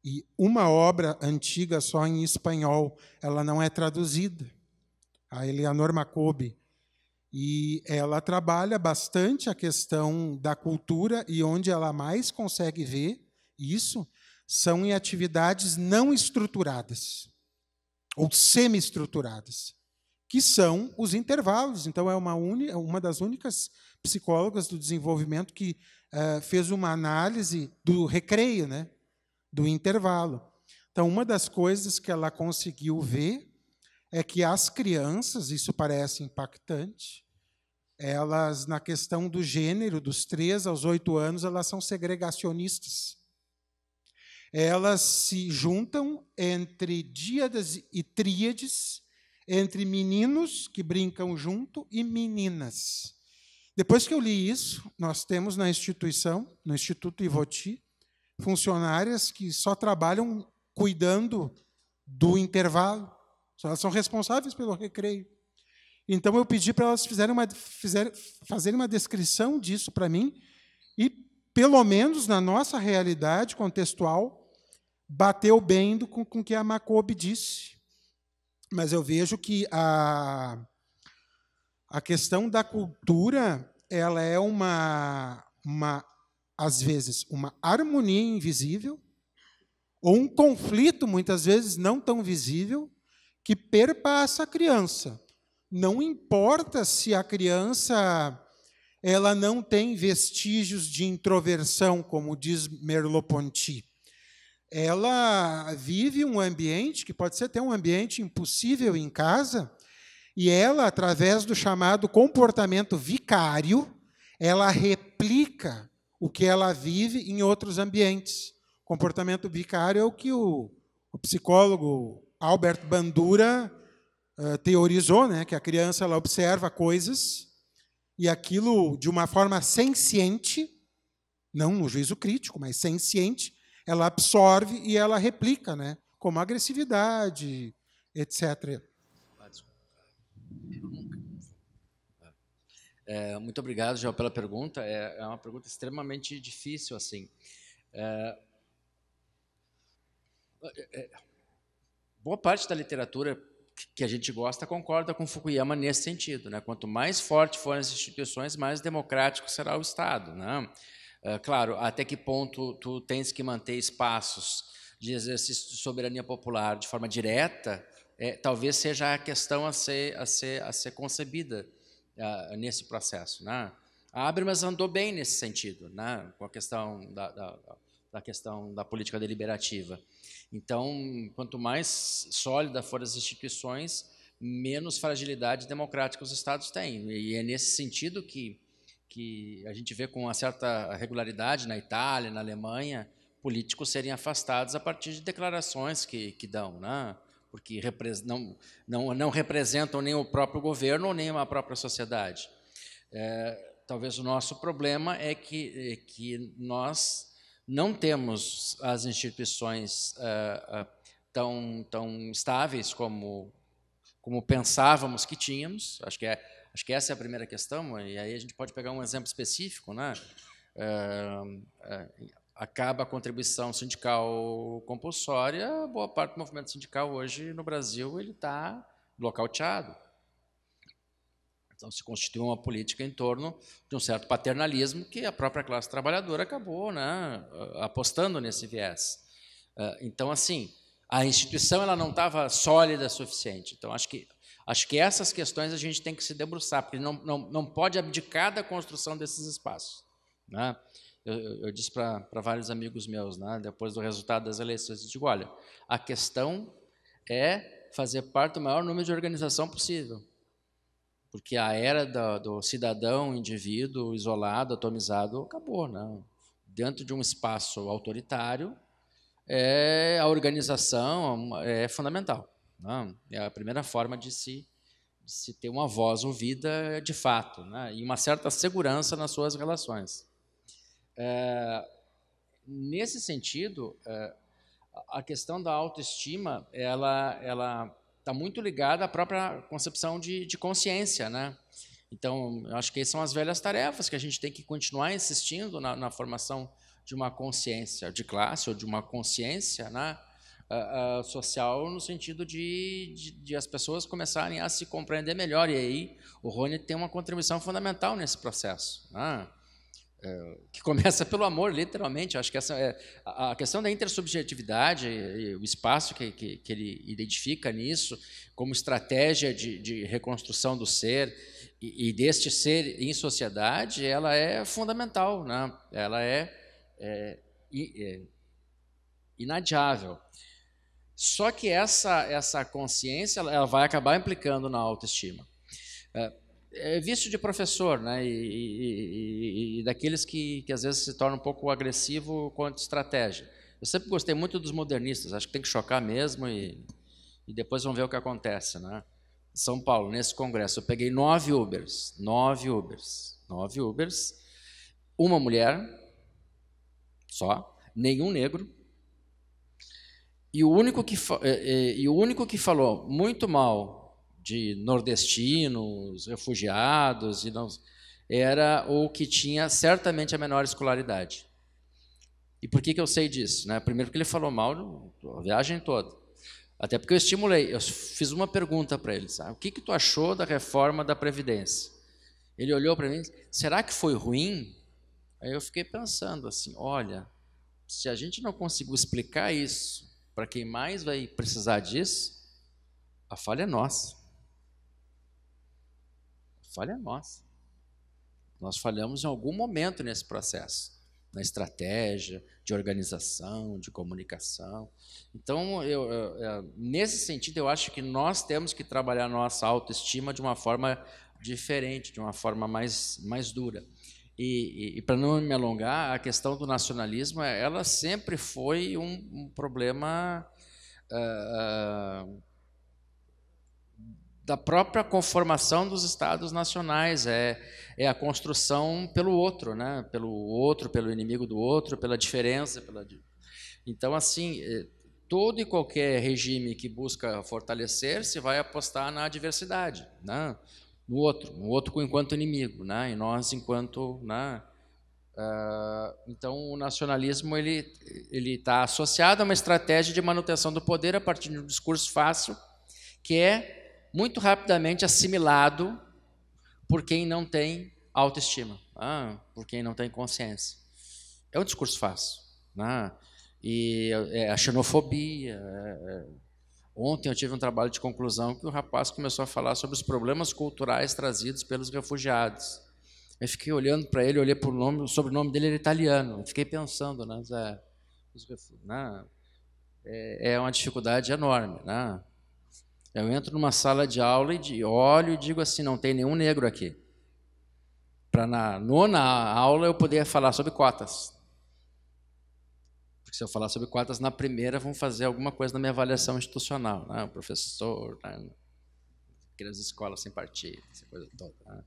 e uma obra antiga só em espanhol, ela não é traduzida. A Eleanor Macobe. E ela trabalha bastante a questão da cultura e onde ela mais consegue ver isso são em atividades não estruturadas ou semi-estruturadas, que são os intervalos. Então é uma, uni, uma das únicas psicólogas do desenvolvimento que uh, fez uma análise do recreio, né? do intervalo. Então, uma das coisas que ela conseguiu ver é que as crianças, isso parece impactante, elas, na questão do gênero, dos 3 aos 8 anos, elas são segregacionistas. Elas se juntam entre díadas e tríades, entre meninos que brincam junto e meninas. Depois que eu li isso, nós temos na instituição, no Instituto Ivoti, funcionárias que só trabalham cuidando do intervalo. Elas são responsáveis pelo recreio. Então eu pedi para elas fizerem uma, fizer, fazerem uma descrição disso para mim e, pelo menos na nossa realidade contextual, bateu bem com o que a Macobe disse. Mas eu vejo que a, a questão da cultura, ela é uma, uma às vezes, uma harmonia invisível ou um conflito, muitas vezes, não tão visível, que perpassa a criança. Não importa se a criança ela não tem vestígios de introversão, como diz Merleau-Ponty. Ela vive um ambiente que pode ser até um ambiente impossível em casa, e ela, através do chamado comportamento vicário, ela replica o que ela vive em outros ambientes. Comportamento vicário é o que o, o psicólogo Albert Bandura uh, teorizou, né? que a criança ela observa coisas e aquilo, de uma forma senciente, não no juízo crítico, mas senciente, ela absorve e ela replica, né? como agressividade, etc. É, muito obrigado, João, pela pergunta. É, é, uma pergunta extremamente difícil, assim. É, é, boa parte da literatura que a gente gosta concorda com Fukuyama nesse sentido. Né? Quanto mais forte forem as instituições, mais democrático será o Estado. Né? É, claro, até que ponto tu tens que manter espaços de exercício de soberania popular de forma direta, é, talvez seja a questão a ser, a ser, a ser concebida uh, nesse processo. Né? A Habermas andou bem nesse sentido, né? com a questão da, da, da questão da política deliberativa. Então, quanto mais sólida forem as instituições, menos fragilidade democrática os estados têm. E é nesse sentido que, que a gente vê com uma certa regularidade na Itália, na Alemanha, políticos serem afastados a partir de declarações que, que dão, né? porque não, não, não representam nem o próprio governo nem a própria sociedade. É, talvez o nosso problema é que, é que nós não temos as instituições é, é, tão, tão estáveis como como pensávamos que tínhamos. Acho que, é, acho que essa é a primeira questão, e aí a gente pode pegar um exemplo específico. Né? É, acaba a contribuição sindical compulsória, boa parte do movimento sindical hoje no Brasil ele está blocauteado. Então se constitui uma política em torno de um certo paternalismo que a própria classe trabalhadora acabou né, apostando nesse viés. Então, assim, a instituição ela não estava sólida o suficiente. Então, acho que, acho que essas questões a gente tem que se debruçar, porque não, não, não pode abdicar da construção desses espaços. Né? Eu, eu, disse para vários amigos meus, né, depois do resultado das eleições, eu digo, olha, a questão é fazer parte do maior número de organização possível. Porque a era do, do cidadão, indivíduo, isolado, atomizado, acabou. Né? Dentro de um espaço autoritário, é, a organização é fundamental. Né? É a primeira forma de se, de se ter uma voz ouvida de fato né? e uma certa segurança nas suas relações. É, nesse sentido, é, a questão da autoestima ela ela está muito ligada à própria concepção de, de consciência, né? Então, acho que são as velhas tarefas que a gente tem que continuar insistindo na, na formação de uma consciência de classe ou de uma consciência né, uh, uh, social no sentido de, de, de, as pessoas começarem a se compreender melhor. E aí o Rony tem uma contribuição fundamental nesse processo. Né? É, que começa pelo amor, literalmente. Acho que essa é, a questão da intersubjetividade, o espaço que, que, que, ele identifica nisso, como estratégia de, de reconstrução do ser e, e, deste ser em sociedade, ela é fundamental. Né? Ela é é, é, inadiável. Só que essa, essa consciência ela vai acabar implicando na autoestima. É, é visto de professor, né, e, e, e, daqueles que, que às vezes se tornam um pouco agressivo quanto estratégia. Eu sempre gostei muito dos modernistas, acho que tem que chocar mesmo e, e depois vamos ver o que acontece. Né? São Paulo, nesse congresso, eu peguei nove Ubers, nove Ubers, nove Ubers, uma mulher, só, nenhum negro. E o único que, e o único que falou muito mal de nordestinos, refugiados, e não, era o que tinha certamente a menor escolaridade. E por que, que eu sei disso? Né? Primeiro, porque ele falou mal a viagem toda. Até porque eu estimulei, eu fiz uma pergunta para ele: sabe? o que, que tu achou da reforma da Previdência? Ele olhou para mim: será que foi ruim? Aí eu fiquei pensando assim: olha, se a gente não conseguiu explicar isso para quem mais vai precisar disso, a falha é nossa. A falha é nossa. Nós falhamos em algum momento nesse processo, na estratégia de organização, de comunicação. Então, eu, eu, nesse sentido, eu acho que nós temos que trabalhar nossa autoestima de uma forma diferente, de uma forma mais, mais dura. E, e, e para não me alongar, a questão do nacionalismo, ela sempre foi um, um problema uh, da própria conformação dos estados nacionais, é, é a construção pelo outro, né? pelo outro, pelo inimigo do outro, pela diferença. Pela... Então, assim, eh, todo e qualquer regime que busca fortalecer-se vai apostar na diversidade. Né? No outro, no outro enquanto inimigo, né? E nós enquanto, né? Uh, então o nacionalismo ele ele está associado a uma estratégia de manutenção do poder a partir de um discurso fácil que é muito rapidamente assimilado por quem não tem autoestima, ah, por quem não tem consciência. É um discurso fácil, né? E é a xenofobia, é, é Ontem eu tive um trabalho de conclusão que o rapaz começou a falar sobre os problemas culturais trazidos pelos refugiados. Eu fiquei olhando para ele, olhei para o nome, o sobrenome dele era italiano. Eu fiquei pensando, né, né? é, é uma dificuldade enorme. Né? Eu entro numa sala de aula e olho e digo assim, não tem nenhum negro aqui. Para na nona aula eu poder falar sobre cotas. Porque se eu falar sobre cotas na primeira, vão fazer alguma coisa na minha avaliação institucional. Né? O professor, né? escolas sem partido, essa coisa toda. Né?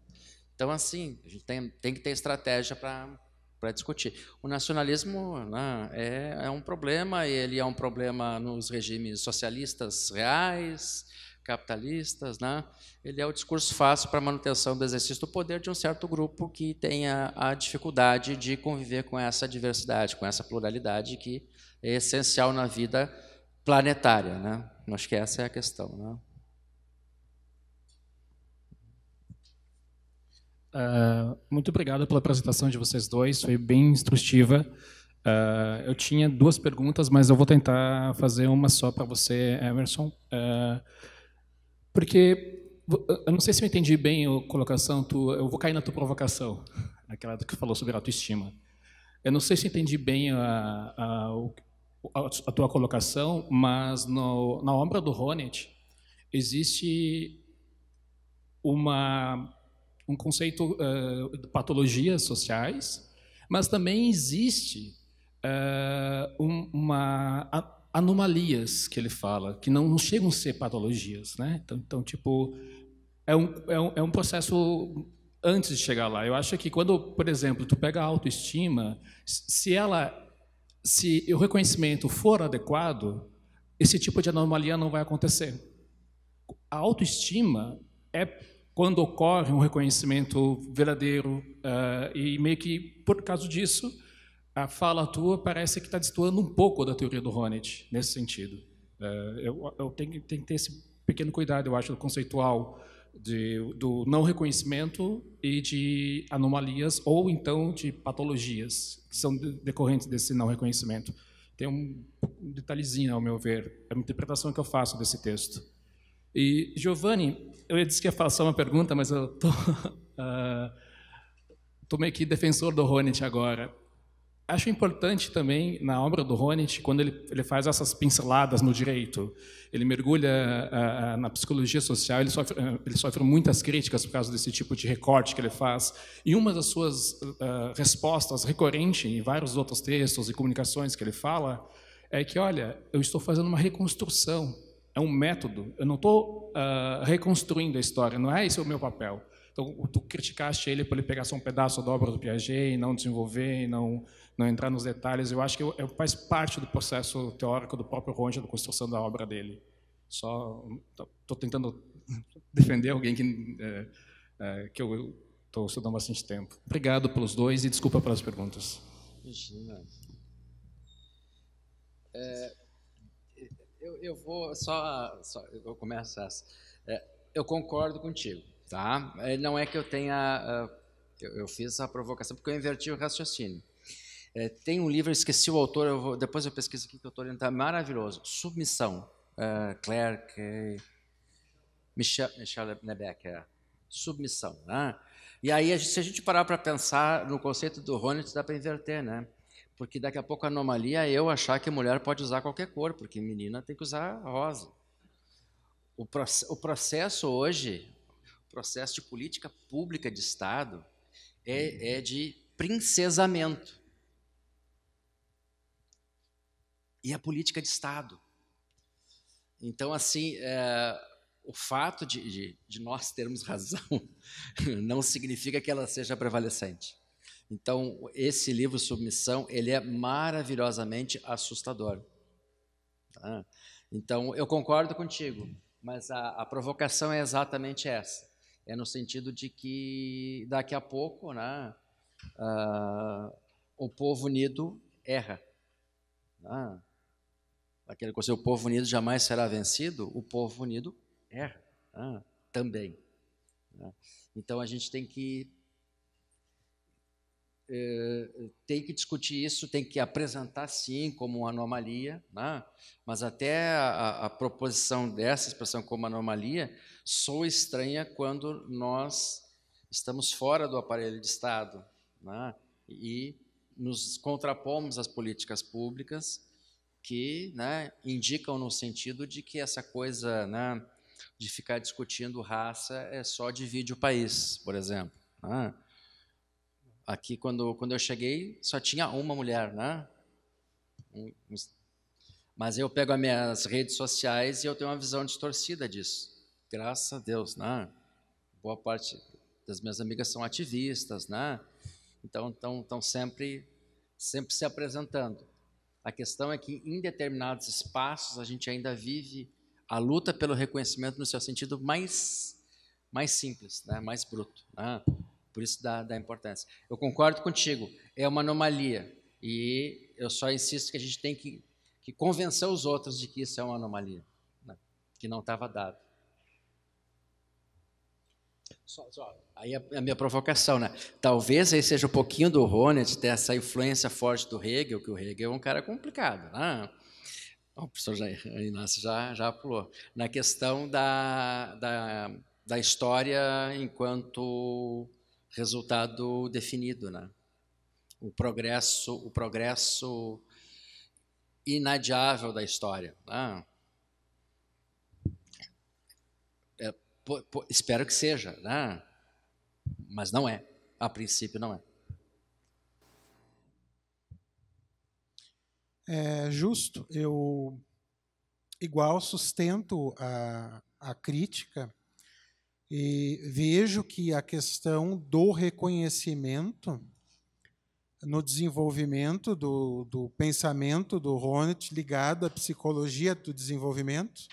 Então, assim, a gente tem, tem que ter estratégia para discutir. O nacionalismo né, é, é, um problema, ele é um problema nos regimes socialistas reais, capitalistas. Né? Ele é o discurso fácil para a manutenção do exercício do poder de um certo grupo que tenha a dificuldade de conviver com essa diversidade, com essa pluralidade que é essencial na vida planetária. Né? Acho que essa é a questão. Né? Uh, muito obrigado pela apresentação de vocês dois, foi bem instrutiva. Uh, eu tinha duas perguntas, mas eu vou tentar fazer uma só para você, Emerson. Uh, porque eu não sei se eu entendi bem a colocação, tu, eu vou cair na tua provocação, aquela que falou sobre autoestima. Eu não sei se entendi bem a, a, a tua colocação, mas no, na obra do Ronet existe uma um conceito uh, de patologias sociais, mas também existe uma anomalias que ele fala, que não, não, chegam a ser patologias, né? Então, então tipo, é um, é um, é um processo antes de chegar lá. Eu acho que quando, por exemplo, tu pega a autoestima, se ela, se o reconhecimento for adequado, esse tipo de anomalia não vai acontecer. A autoestima é quando ocorre um reconhecimento verdadeiro uh, e meio que por causa disso a fala tua parece que está destoando um pouco da teoria do Honneth nesse sentido. Uh, eu, eu tenho, tenho, que ter esse pequeno cuidado, eu acho, conceitual de, do não reconhecimento e de anomalias ou então de patologias que são decorrentes desse não reconhecimento. Tem um, detalhezinho, ao meu ver, é uma interpretação que eu faço desse texto. E Giovanni, eu disse que ia fazer uma pergunta, mas eu tô, uh, tô meio que defensor do Ronit agora. Acho importante também na obra do Ronit, quando ele, ele faz essas pinceladas no direito, ele mergulha uh, na psicologia social, ele sofre, uh, ele sofre muitas críticas por causa desse tipo de recorte que ele faz. E uma das suas respostas recorrente em vários outros textos e comunicações que ele fala é que, olha, eu estou fazendo uma reconstrução é um método. Eu não estou reconstruindo a história, não é esse o meu papel. Então, tu criticaste ele por ele pegar só um pedaço da obra do Piaget e não desenvolver, e não, não entrar nos detalhes. Eu acho que eu, eu faz parte do processo teórico do próprio Ronge, da construção da obra dele. Só estou tentando defender alguém que, é, é, que eu estou estudando bastante tempo. Obrigado pelos dois e desculpa pelas perguntas. Imagina. É, eu, eu vou só, só eu começo essa. É, eu concordo contigo, tá? É, não é que eu tenha, uh, eu, eu, fiz a provocação porque eu inverti o raciocínio. É, tem um livro, esqueci o autor, eu vou, depois eu pesquiso aqui que o autor está maravilhoso. Submissão, uh, Claire. Michel, Michel Nebeck, submissão, né? E aí, se a gente parar para pensar no conceito do Ronit, dá para inverter, né? Porque daqui a pouco a anomalia é eu achar que mulher pode usar qualquer cor, porque menina tem que usar rosa. O, o processo hoje, o processo de política pública de Estado, é, é de princesamento. E a política de Estado. Então, assim, é, o fato de, de, de, nós termos razão não significa que ela seja prevalecente. Então, esse livro Submissão, ele é maravilhosamente assustador. Tá? Então, eu concordo contigo, mas a, a, provocação é exatamente essa. É no sentido de que daqui a pouco, né, uh, o povo unido erra. Né? Aquele conselho, o povo unido jamais será vencido, o povo unido erra né? também. Né? Então, a gente tem que eh, tem que discutir isso, tem que apresentar sim como uma anomalia, né? mas até a, a, proposição dessa expressão como anomalia soa estranha quando nós estamos fora do aparelho de Estado né? e nos contrapomos às políticas públicas que né, indicam no sentido de que essa coisa né, de ficar discutindo raça é só divide o país, por exemplo. Né? Aqui, quando, quando eu cheguei, só tinha uma mulher, né? Mas eu pego as minhas redes sociais e eu tenho uma visão distorcida disso. Graças a Deus, né? Boa parte das minhas amigas são ativistas, né? Então, estão, sempre, sempre se apresentando. A questão é que em determinados espaços a gente ainda vive a luta pelo reconhecimento no seu sentido mais mais simples, né? mais bruto. Né? Por isso dá, importância. Eu concordo contigo, é uma anomalia. E eu só insisto que a gente tem que, que convencer os outros de que isso é uma anomalia, né? que não estava dado. Só, só. Aí a, a, minha provocação, né? Talvez aí seja um pouquinho do Ronet ter essa influência forte do Hegel, que o Hegel é um cara complicado, né? O professor Inácio já, já pulou. Na questão da, da, da história enquanto resultado definido, né? O progresso, o progresso inadiável da história. Né? É, espero que seja, né? mas não é. A princípio, não é. É justo. Eu igual sustento a, a crítica e vejo que a questão do reconhecimento no desenvolvimento do, do pensamento do Honneth ligado à psicologia do desenvolvimento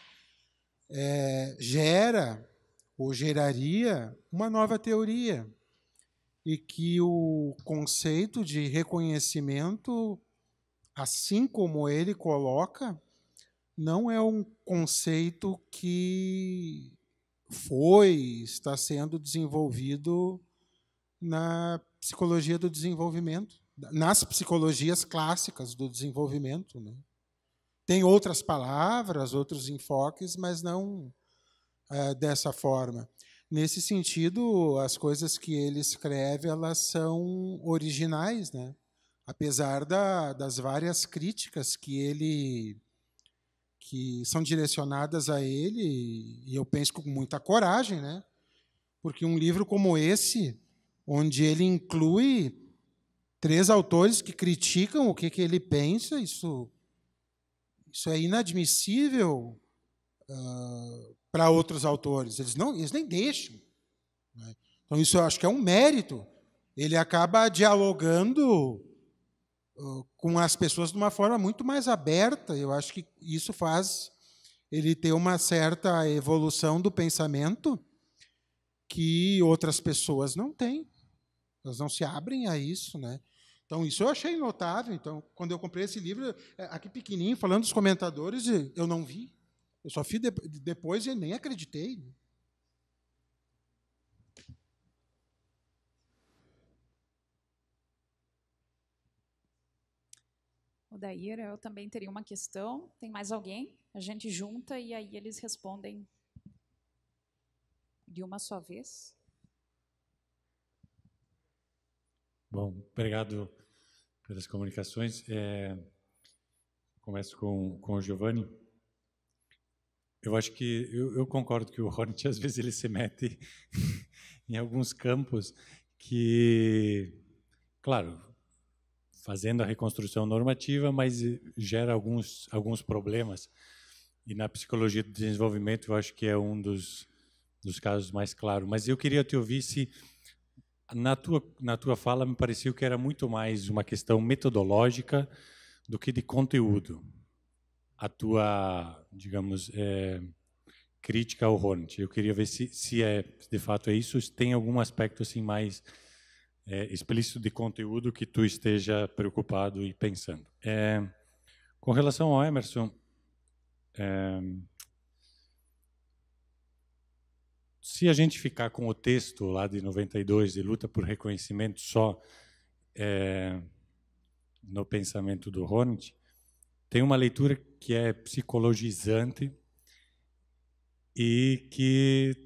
é, gera ou geraria uma nova teoria e que o conceito de reconhecimento, assim como ele coloca, não é um conceito que foi, está sendo desenvolvido na psicologia do desenvolvimento, nas psicologias clássicas do desenvolvimento. Né? Tem outras palavras, outros enfoques, mas não é, dessa forma. Nesse sentido, as coisas que ele escreve elas são originais, né? apesar da, das várias críticas que ele que são direcionadas a ele, e eu penso com muita coragem, né? Porque um livro como esse, onde ele inclui três autores que criticam o que, que ele pensa, isso, isso é inadmissível uh, para outros autores. Eles, não, eles nem deixam. Né? Então, isso eu acho que é um mérito. Ele acaba dialogando com as pessoas de uma forma muito mais aberta. Eu acho que isso faz ele ter uma certa evolução do pensamento que outras pessoas não têm. Elas não se abrem a isso, né? Então, isso eu achei notável. Então, quando eu comprei esse livro, é, aqui pequenininho, falando dos comentadores, eu não vi. Eu só fiz depois e nem acreditei. O Daíra, eu também teria uma questão. Tem mais alguém? A gente junta e aí eles respondem de uma só vez. Bom, obrigado pelas comunicações. É, começo com, com o Giovanni. Eu acho que eu, eu concordo que o Hornet às vezes ele se mete em alguns campos que, claro, fazendo a reconstrução normativa, mas gera alguns alguns problemas. E na psicologia do desenvolvimento, eu acho que é um dos dos casos mais claros. Mas eu queria te ouvir se na tua na tua fala me pareceu que era muito mais uma questão metodológica do que de conteúdo. A tua, digamos, é, crítica ao Hornet. Eu queria ver se, se é de fato é isso, se tem algum aspecto assim mais é, explícito de conteúdo que tu esteja preocupado e pensando. É, com relação ao Emerson, é, se a gente ficar com o texto lá de 92 de luta por reconhecimento só é, no pensamento do Hornet, tem uma leitura que é psicologizante e que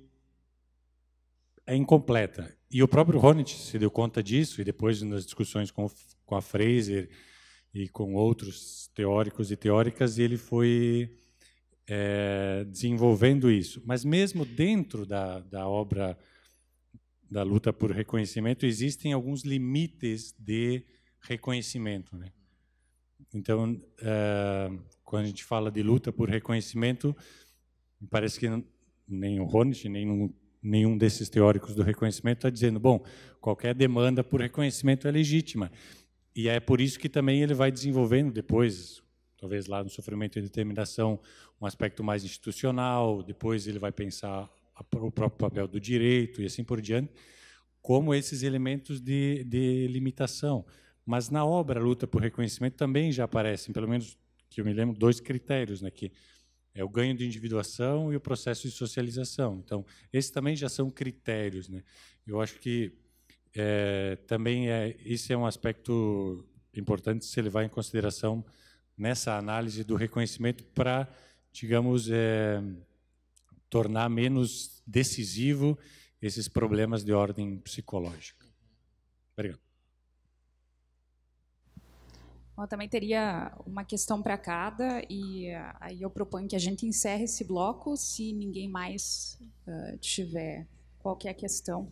é incompleta. E o próprio Hornet se deu conta disso, e depois nas discussões com, com a Fraser e com outros teóricos e teóricas, ele foi é, desenvolvendo isso. Mas mesmo dentro da, da obra da luta por reconhecimento, existem alguns limites de reconhecimento. Né? Então, é, quando a gente fala de luta por reconhecimento, parece que nem o Honish, nem nenhum desses teóricos do reconhecimento está dizendo, bom, qualquer demanda por reconhecimento é legítima. E é por isso que também ele vai desenvolvendo depois, talvez lá no sofrimento e determinação, um aspecto mais institucional, depois ele vai pensar o próprio papel do direito e assim por diante, como esses elementos de, de limitação. Mas na obra a Luta por Reconhecimento também já aparecem, pelo menos que eu me lembro, dois critérios, né, que é o ganho de individuação e o processo de socialização. Então, esses também já são critérios. Né? Eu acho que é, também é, isso é um aspecto importante se levar em consideração nessa análise do reconhecimento para, digamos, é, tornar menos decisivo esses problemas de ordem psicológica. Obrigado. Bom, também teria uma questão para cada e aí eu proponho que a gente encerre esse bloco se ninguém mais uh, tiver qualquer questão.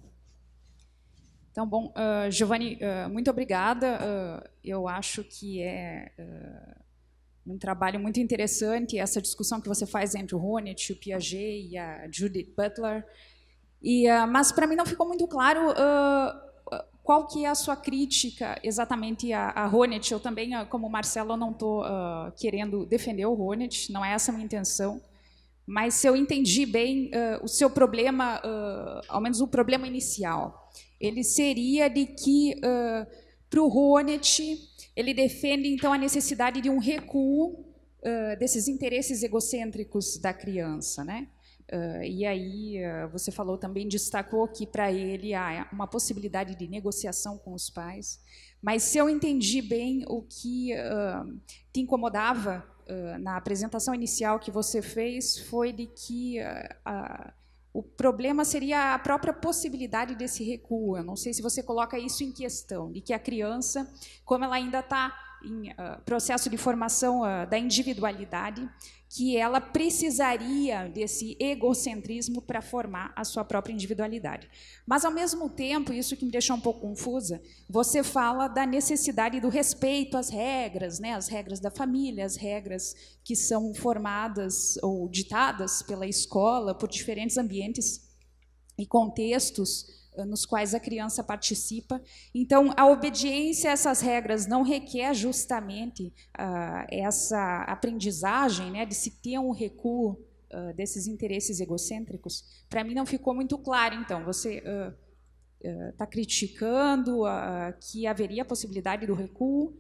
Então, bom, uh, Giovanni, uh, muito obrigada. Uh, eu acho que é um trabalho muito interessante essa discussão que você faz entre o Honneth, o Piaget e a Judith Butler. E, mas para mim não ficou muito claro qual que é a sua crítica exatamente a, a Honneth. Eu também, como Marcelo, não estou querendo defender o Honneth, não é essa a minha intenção. Mas se eu entendi bem o seu problema, ao menos o problema inicial, ele seria de que, uh, para o Honneth, ele defende, então, a necessidade de um recuo uh, desses interesses egocêntricos da criança. Né? Uh, e aí, você falou também, destacou que, para ele, há uma possibilidade de negociação com os pais. Mas, se eu entendi bem, o que te incomodava na apresentação inicial que você fez foi de que o problema seria a própria possibilidade desse recuo. Eu não sei se você coloca isso em questão, de que a criança, como ela ainda está em uh, processo de formação uh, da individualidade, que ela precisaria desse egocentrismo para formar a sua própria individualidade. Mas, ao mesmo tempo, isso que me deixou um pouco confusa, você fala da necessidade do respeito às regras, né, as regras da família, as regras que são formadas ou ditadas pela escola por diferentes ambientes e contextos nos quais a criança participa. Então, a obediência a essas regras não requer justamente uh, essa aprendizagem né, de se ter um recuo uh, desses interesses egocêntricos. Para mim, não ficou muito claro, então. Você está uh, criticando que haveria a possibilidade do recuo,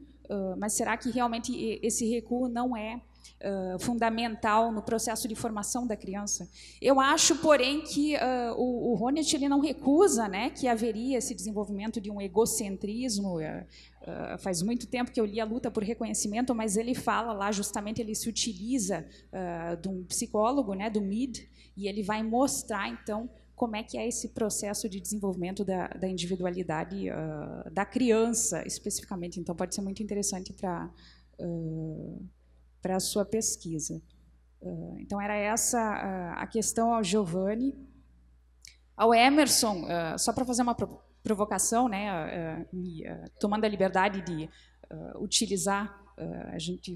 mas será que realmente esse recuo não é uh, fundamental no processo de formação da criança. Eu acho, porém, que uh, o, o Honneth ele não recusa né, que haveria esse desenvolvimento de um egocentrismo. Uh, faz muito tempo que eu li a luta por reconhecimento, mas ele fala lá, justamente, ele se utiliza de um psicólogo, né, do Mead, e ele vai mostrar, então, como é que é esse processo de desenvolvimento da, da individualidade uh, da criança, especificamente. Então, pode ser muito interessante para uh, para a sua pesquisa. Uh, então, era essa uh, a questão ao Giovanni. Ao Emerson, uh, só para fazer uma pro provocação, né, tomando a liberdade de utilizar, a gente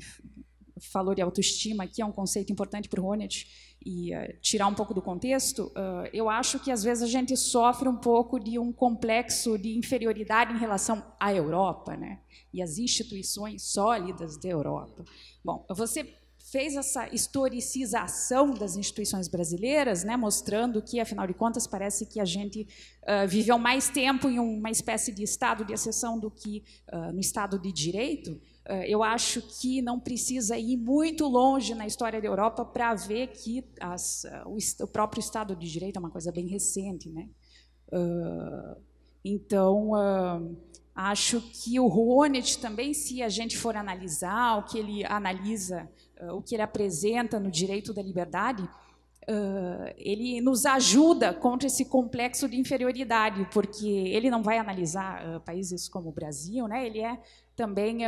falou de autoestima, que é um conceito importante para o Honneth, e tirar um pouco do contexto, eu acho que às vezes a gente sofre um pouco de um complexo de inferioridade em relação à Europa, né, e às instituições sólidas da Europa. Bom, você fez essa historicização das instituições brasileiras, né, mostrando que, afinal de contas, parece que a gente uh, viveu mais tempo em uma espécie de estado de exceção do que uh, no estado de direito. Uh, eu acho que não precisa ir muito longe na história da Europa para ver que as, o, o, próprio estado de direito é uma coisa bem recente, né? então Acho que o Honneth também, se a gente for analisar o que ele analisa, uh, o que ele apresenta no direito da liberdade, uh, ele nos ajuda contra esse complexo de inferioridade, porque ele não vai analisar uh, países como o Brasil, né? ele é também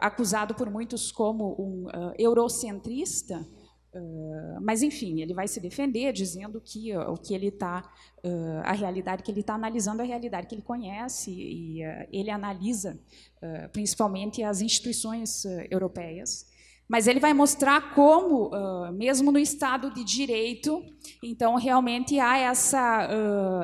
acusado por muitos como um eurocentrista, Uh, mas enfim, ele vai se defender dizendo que uh, o que ele está, uh, a realidade que ele está analisando é a realidade que ele conhece e ele analisa principalmente as instituições europeias. Mas ele vai mostrar como, mesmo no Estado de Direito, então realmente há essa,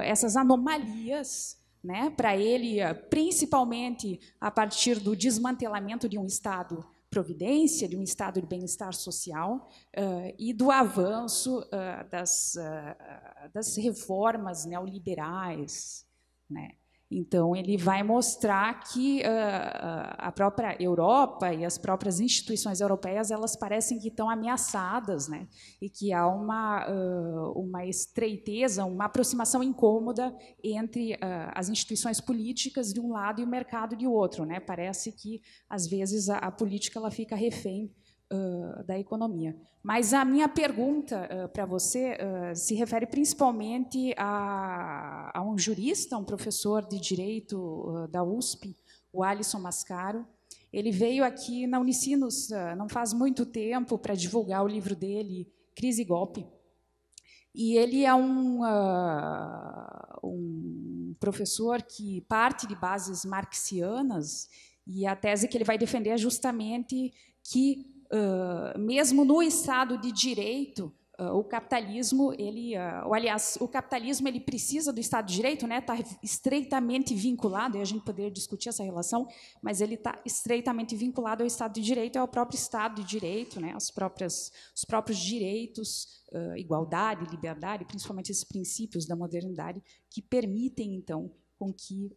essas anomalias né, para ele, principalmente a partir do desmantelamento de um Estado providência de um estado de bem-estar social uh, e do avanço uh, das, uh, das reformas neoliberais, né? Então, ele vai mostrar que uh, a própria Europa e as próprias instituições europeias elas parecem que estão ameaçadas, né? e que há uma, uh, uma estreiteza, uma aproximação incômoda entre uh, as instituições políticas de um lado e o mercado de outro. Né? Parece que, às vezes, a, a política ela fica refém da economia. Mas a minha pergunta uh, para você uh, se refere principalmente a, a, um jurista, um professor de direito da USP, o Alisson Mascaro. Ele veio aqui na Unicinos não faz muito tempo para divulgar o livro dele, Crise e Golpe. E ele é um, um professor que parte de bases marxianas, e a tese que ele vai defender é justamente que mesmo no Estado de Direito, uh, o capitalismo, ele, uh, aliás, o capitalismo ele precisa do Estado de Direito, né? Está estreitamente vinculado. E a gente poderia discutir essa relação, mas ele está estreitamente vinculado ao Estado de Direito, ao próprio Estado de Direito, né? As próprias, os próprios direitos, igualdade, liberdade, principalmente esses princípios da modernidade que permitem então com que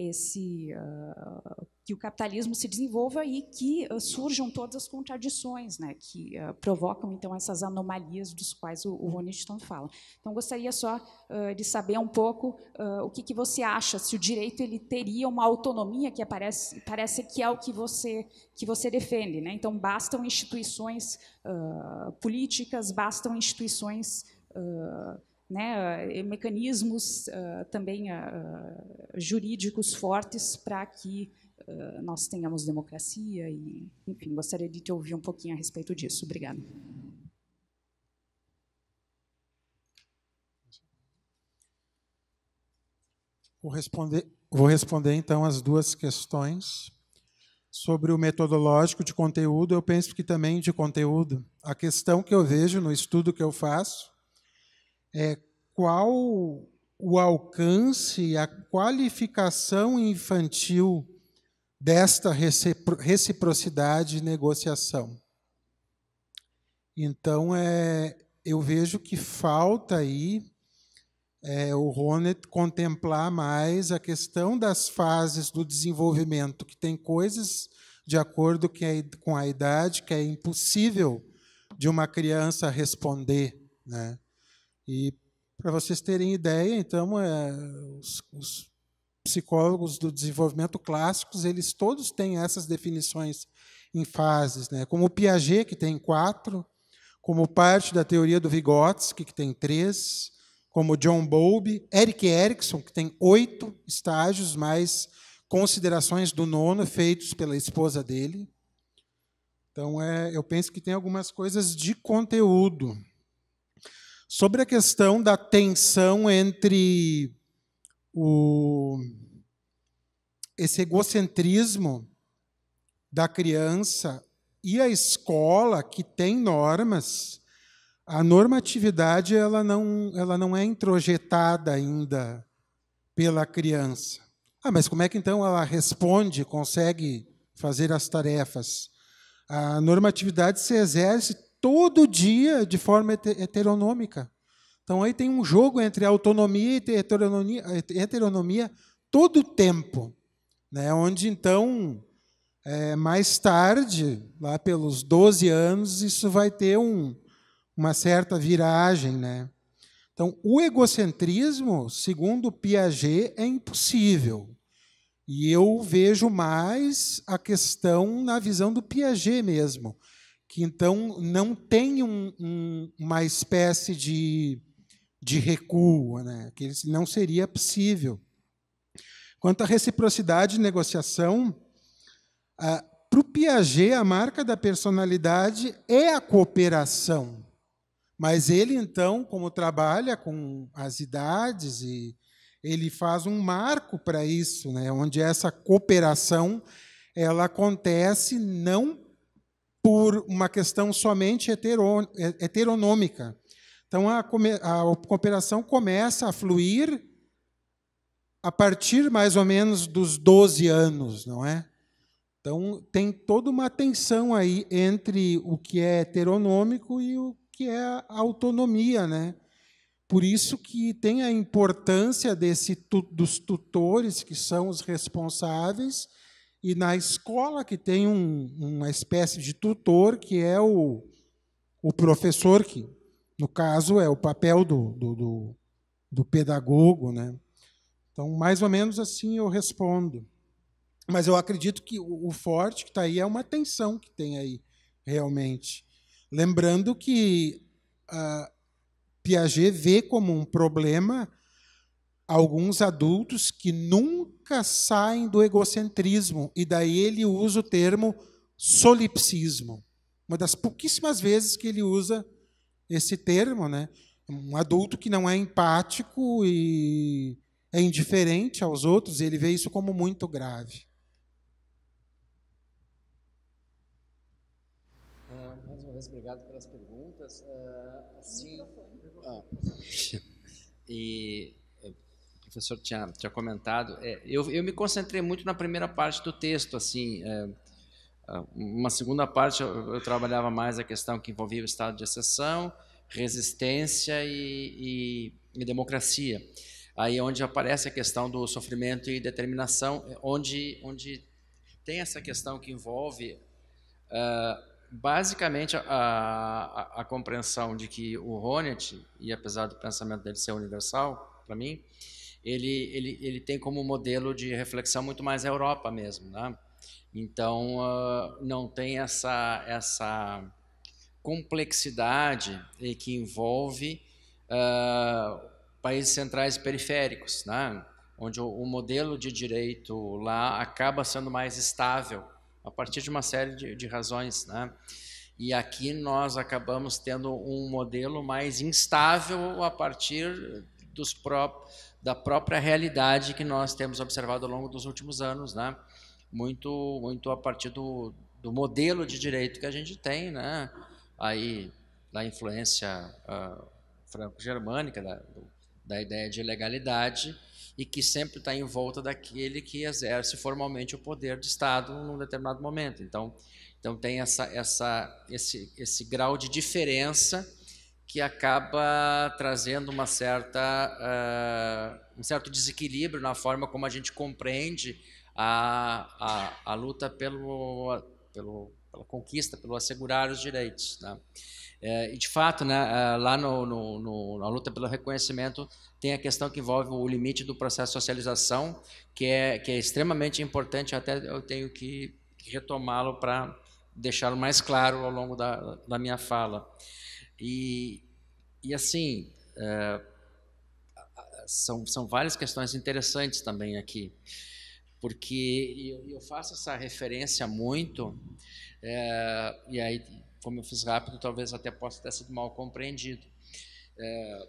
esse uh, que o capitalismo se desenvolva e que uh, surjam todas as contradições, né, que uh, provocam então essas anomalias dos quais o, o Roniston fala. Então gostaria só de saber um pouco o que, que, você acha se o direito ele teria uma autonomia que aparece, parece que é o que você que você defende, né? Então bastam instituições políticas, bastam instituições né, eh, mecanismos uh, também uh, jurídicos fortes para que nós tenhamos democracia e, enfim, gostaria de te ouvir um pouquinho a respeito disso. Obrigada. Vou responder, vou responder então as duas questões. Sobre o metodológico de conteúdo, eu penso que também de conteúdo. A questão que eu vejo no estudo que eu faço é, qual o alcance, a qualificação infantil desta reciprocidade e negociação. Então, é, eu vejo que falta aí é, o Ronet contemplar mais a questão das fases do desenvolvimento, que tem coisas de acordo com a idade que é impossível de uma criança responder. Né? E, para vocês terem ideia, então, é, os, os, psicólogos do desenvolvimento clássicos, eles todos têm essas definições em fases, né? como o Piaget, que tem quatro, como parte da teoria do Vygotsky, que tem três, como John Bowlby, Eric Erickson, que tem oito estágios, mais considerações do nono feitos pela esposa dele. Então, é, eu penso que tem algumas coisas de conteúdo. Sobre a questão da tensão entre o, esse egocentrismo da criança e a escola, que tem normas, a normatividade ela não, ela não é introjetada ainda pela criança. Ah, mas como é que então ela responde, consegue fazer as tarefas? A normatividade se exerce todo dia de forma heteronômica. Então aí tem um jogo entre autonomia e heteronomia, heteronomia todo o tempo, né? onde então, é, mais tarde, lá pelos 12 anos, isso vai ter um, uma certa viragem. Né? Então, o egocentrismo, segundo Piaget, é impossível. E eu vejo mais a questão na visão do Piaget mesmo que então não tem um, um, uma espécie de, de recuo, né? que não seria possível. Quanto à reciprocidade de negociação, ah, para o Piaget, a marca da personalidade é a cooperação. Mas ele, então, como trabalha com as idades, e ele faz um marco para isso, né, onde essa cooperação ela acontece não por uma questão somente heteronômica. Então, a, a cooperação começa a fluir a partir mais ou menos dos 12 anos, não é? Então, tem toda uma tensão aí entre o que é heteronômico e o que é a autonomia, né? Por isso que tem a importância desse dos tutores que são os responsáveis e na escola que tem um, uma espécie de tutor que é o, o professor que no caso é o papel do, do, do, do pedagogo, né? Então mais ou menos assim eu respondo. Mas eu acredito que o, o forte que está aí é uma tensão que tem aí realmente. Lembrando que uh, Piaget vê como um problema alguns adultos que nunca saem do egocentrismo, e daí ele usa o termo solipsismo. Uma das pouquíssimas vezes que ele usa esse termo, né? Um adulto que não é empático e é indiferente aos outros, ele vê isso como muito grave. vez, obrigado pelas perguntas. Uh, assim, ah, e professor tinha, tinha comentado, é, eu, eu me concentrei muito na primeira parte do texto, assim, é, uma segunda parte eu, eu, trabalhava mais a questão que envolvia o estado de exceção, resistência e, e, e democracia. Aí onde aparece a questão do sofrimento e determinação, onde, onde tem essa questão que envolve uh, basicamente a, a, a, compreensão de que o Honneth, e apesar do pensamento dele ser universal, para mim, ele, ele, ele tem como modelo de reflexão muito mais a Europa mesmo. Né? Então, uh, não tem essa, essa complexidade que envolve uh, países centrais e periféricos, né? onde o, o modelo de direito lá acaba sendo mais estável a partir de uma série de, de razões. Né? E aqui nós acabamos tendo um modelo mais instável a partir dos pró da própria realidade que nós temos observado ao longo dos últimos anos, né? muito, muito a partir do, do modelo de direito que a gente tem, né? aí da influência uh, franco-germânica, da, da ideia de legalidade, e que sempre está em volta daquele que exerce formalmente o poder de Estado num determinado momento. Então, então tem essa, essa, esse, esse grau de diferença que acaba trazendo uma certa, uh, um certo desequilíbrio na forma como a gente compreende a, a, a luta pelo, pelo, pela conquista, pelo assegurar os direitos. Né? É, e de fato, né, é, lá no, no, no, na luta pelo reconhecimento, tem a questão que envolve o limite do processo de socialização, que é, que é extremamente importante, até eu tenho que retomá-lo para deixá-lo mais claro ao longo da, da minha fala. E, e assim, é, são, são várias questões interessantes também aqui, porque eu, eu faço essa referência muito, é, e aí como eu fiz rápido, talvez até possa ter sido mal compreendido. É,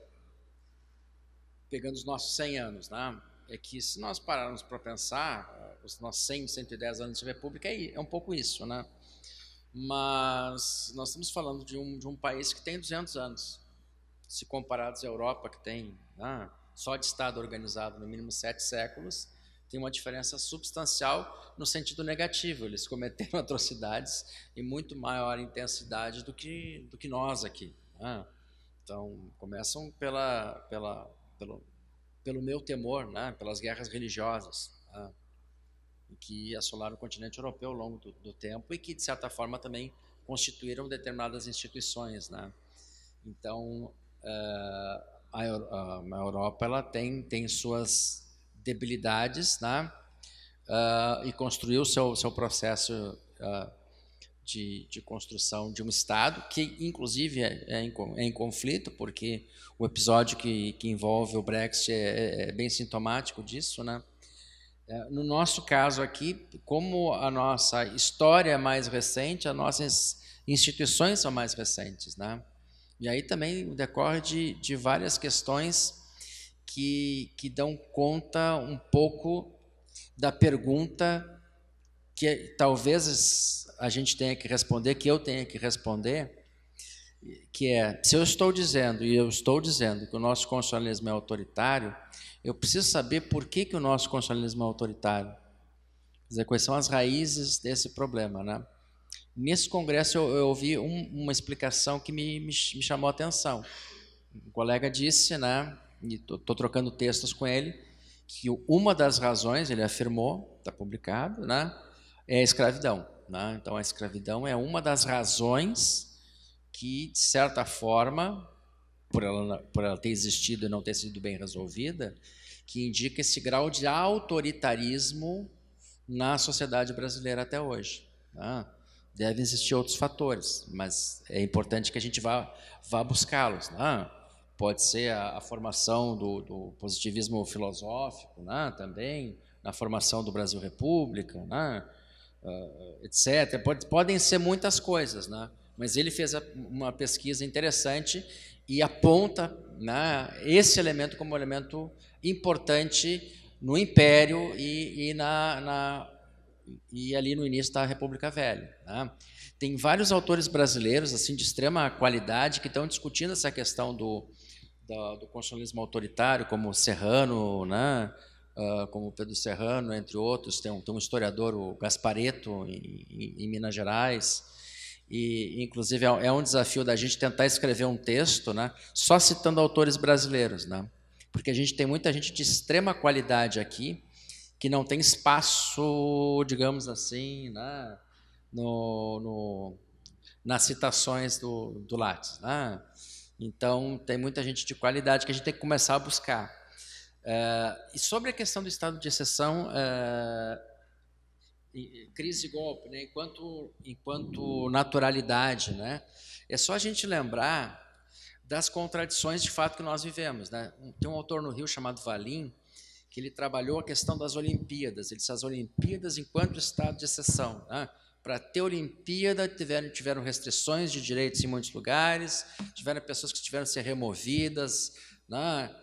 pegando os nossos 100 anos, né? é que se nós pararmos para pensar, os nossos 100, 110 anos de república é, é um pouco isso, né? Mas nós estamos falando de um, de um país que tem 200 anos, se comparados à Europa, que tem né, só de Estado organizado no mínimo sete séculos, tem uma diferença substancial no sentido negativo. Eles cometeram atrocidades em muito maior intensidade do que, do que nós aqui. Né? Então, começam pela, pela, pelo, pelo meu temor, né? pelas guerras religiosas, que assolaram o continente europeu ao longo do, do, tempo e que, de certa forma, também constituíram determinadas instituições. Né? Então, uh, a, Europa ela tem, tem suas debilidades, né? Uh, e construiu seu seu processo uh, de, de, construção de um Estado, que inclusive é, é, em, é, em, conflito, porque o episódio que, que envolve o Brexit é, é bem sintomático disso. Né? É, no nosso caso aqui, como a nossa história é mais recente, as nossas instituições são mais recentes. Né? E aí também decorre de, de várias questões que, que dão conta um pouco da pergunta que talvez a gente tenha que responder, que eu tenha que responder, que é, se eu estou dizendo, e eu estou dizendo, que o nosso constitucionalismo é autoritário, eu preciso saber por que, que o nosso constitucionalismo é autoritário. Quer dizer, quais são as raízes desse problema, né? Nesse congresso eu, eu ouvi um, uma explicação que me, me, me, chamou a atenção. Um colega disse, né, e estou trocando textos com ele, que uma das razões, ele afirmou, está publicado, né, é a escravidão. Né? Então, a escravidão é uma das razões que, de certa forma, por ela, por ela ter existido e não ter sido bem resolvida, que indica esse grau de autoritarismo na sociedade brasileira até hoje. Né? Devem existir outros fatores, mas é importante que a gente vá, vá buscá-los. Né? Pode ser a, a formação do, do, positivismo filosófico, né? também, na formação do Brasil República, né? uh, etc. Pode, podem ser muitas coisas, né? Mas ele fez uma pesquisa interessante e aponta né, esse elemento como um elemento importante no Império e, e, na, na, e ali no início da República Velha. Né? Tem vários autores brasileiros assim de extrema qualidade que estão discutindo essa questão do, do, do constitucionalismo autoritário, como Serrano, né? uh, como Pedro Serrano, entre outros. Tem um, tem um historiador, o Gaspareto, em, em, em Minas Gerais. E, inclusive, é, é um desafio da gente tentar escrever um texto né, só citando autores brasileiros. Né? Porque a gente tem muita gente de extrema qualidade aqui que não tem espaço, digamos assim, né, no, no, nas citações do, do Lattes. Né? Então, tem muita gente de qualidade que a gente tem que começar a buscar. Uh, e sobre a questão do estado de exceção, uh, crise e golpe, né, enquanto, enquanto naturalidade, né, é só a gente lembrar das contradições de fato que nós vivemos. Né? Tem um autor no Rio chamado Valim, que ele trabalhou a questão das Olimpíadas. Ele disse as Olimpíadas enquanto estado de exceção. Né? Para ter Olimpíada, tiveram, tiveram restrições de direitos em muitos lugares, tiveram pessoas que tiveram que ser removidas, né?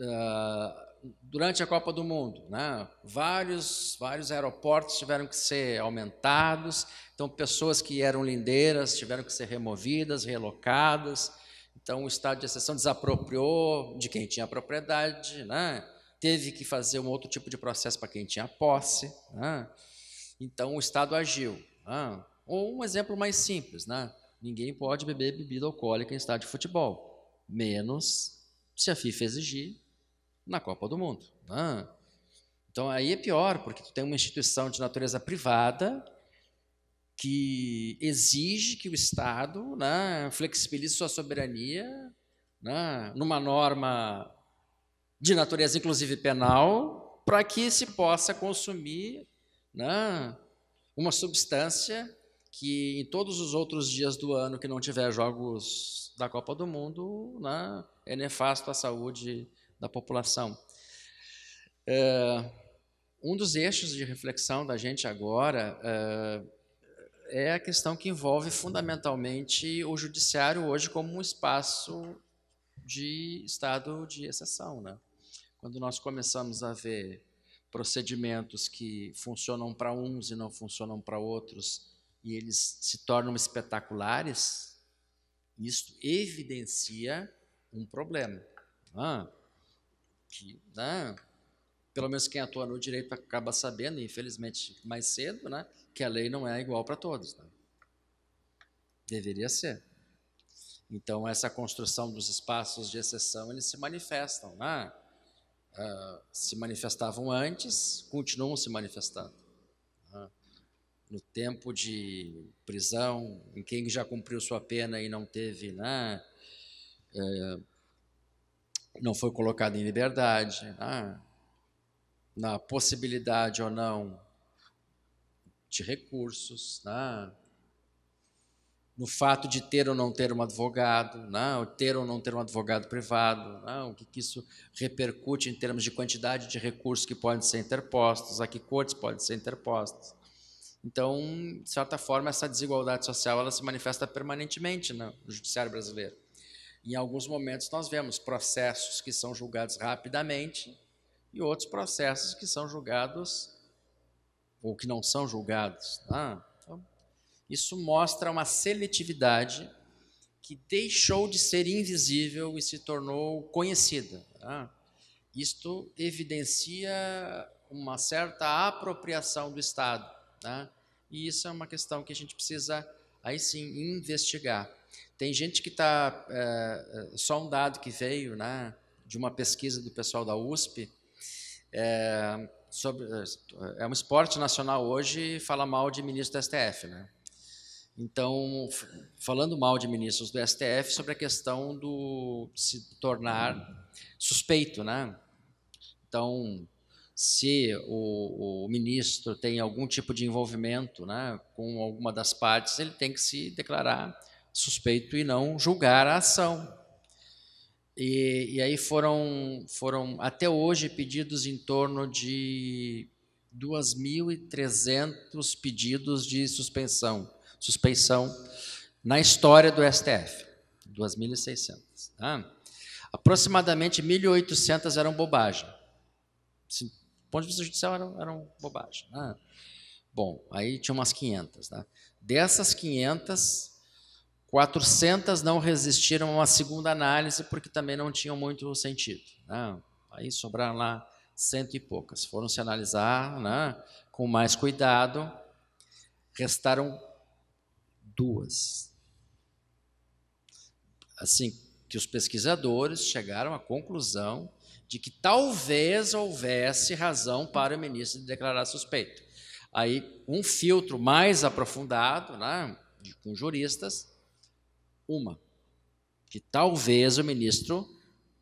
Ah, durante a Copa do Mundo, né? vários, vários aeroportos tiveram que ser aumentados, então pessoas que eram lindeiras tiveram que ser removidas, relocadas, então o estado de exceção desapropriou de quem tinha propriedade, né? teve que fazer um outro tipo de processo para quem tinha posse, né? então o Estado agiu. Né? Ou um exemplo mais simples, né? ninguém pode beber bebida alcoólica em estádio de futebol, menos se a FIFA exigir na Copa do Mundo. Né? Então aí é pior, porque tu tem uma instituição de natureza privada que exige que o Estado né, flexibilize sua soberania né, numa norma de natureza, inclusive penal, para que se possa consumir né, uma substância que em todos os outros dias do ano que não tiver jogos da Copa do Mundo né, é nefasto à saúde da população. É, um dos eixos de reflexão da gente agora é, é a questão que envolve fundamentalmente o judiciário hoje como um espaço de estado de exceção. Né? Quando nós começamos a ver procedimentos que funcionam para uns e não funcionam para outros, e eles se tornam espetaculares, isso evidencia um problema. Ah, que, né, pelo menos quem atua no direito acaba sabendo, infelizmente mais cedo, né, que a lei não é igual para todos. Né? Deveria ser. Então, essa construção dos espaços de exceção, eles se manifestam. Né? Uh, se manifestavam antes, continuam se manifestando. Né? No tempo de prisão, em quem já cumpriu sua pena e não teve né, uh, não foi colocado em liberdade, né? na possibilidade ou não de recursos, né? no fato de ter ou não ter um advogado, né? ter ou não ter um advogado privado, né? o que, que isso repercute em termos de quantidade de recursos que podem ser interpostos, a que cortes podem ser interpostas. Então, de certa forma, essa desigualdade social ela se manifesta permanentemente no judiciário brasileiro. Em alguns momentos, nós vemos processos que são julgados rapidamente e outros processos que são julgados ou que não são julgados. Né? Isso mostra uma seletividade que deixou de ser invisível e se tornou conhecida. Tá? Isto evidencia uma certa apropriação do Estado. Tá? E isso é uma questão que a gente precisa, aí sim, investigar. Tem gente que está. É, é, só um dado que veio né, de uma pesquisa do pessoal da USP. É, sobre, é, um esporte nacional hoje fala mal de ministro do STF. Né? Então, falando mal de ministros do STF sobre a questão do se tornar suspeito, né? Então, se o, o, ministro tem algum tipo de envolvimento, né, com alguma das partes, ele tem que se declarar suspeito e não julgar a ação. E, e aí foram, foram até hoje pedidos em torno de 2.300 pedidos de suspensão suspeição na história do STF, 2.600. Tá? Aproximadamente 1.800 eram bobagem. Assim, do ponto de vista judicial, eram, eram bobagem. Né? Bom, aí tinha umas 500. Tá? Dessas 500, 400 não resistiram a uma segunda análise porque também não tinham muito sentido. Né? Aí sobraram lá cento e poucas. Foram se analisar né, com mais cuidado, restaram duas. Assim, que os pesquisadores chegaram à conclusão de que talvez houvesse razão para o ministro declarar suspeito. Aí, um filtro mais aprofundado, né, com juristas, uma, que talvez o ministro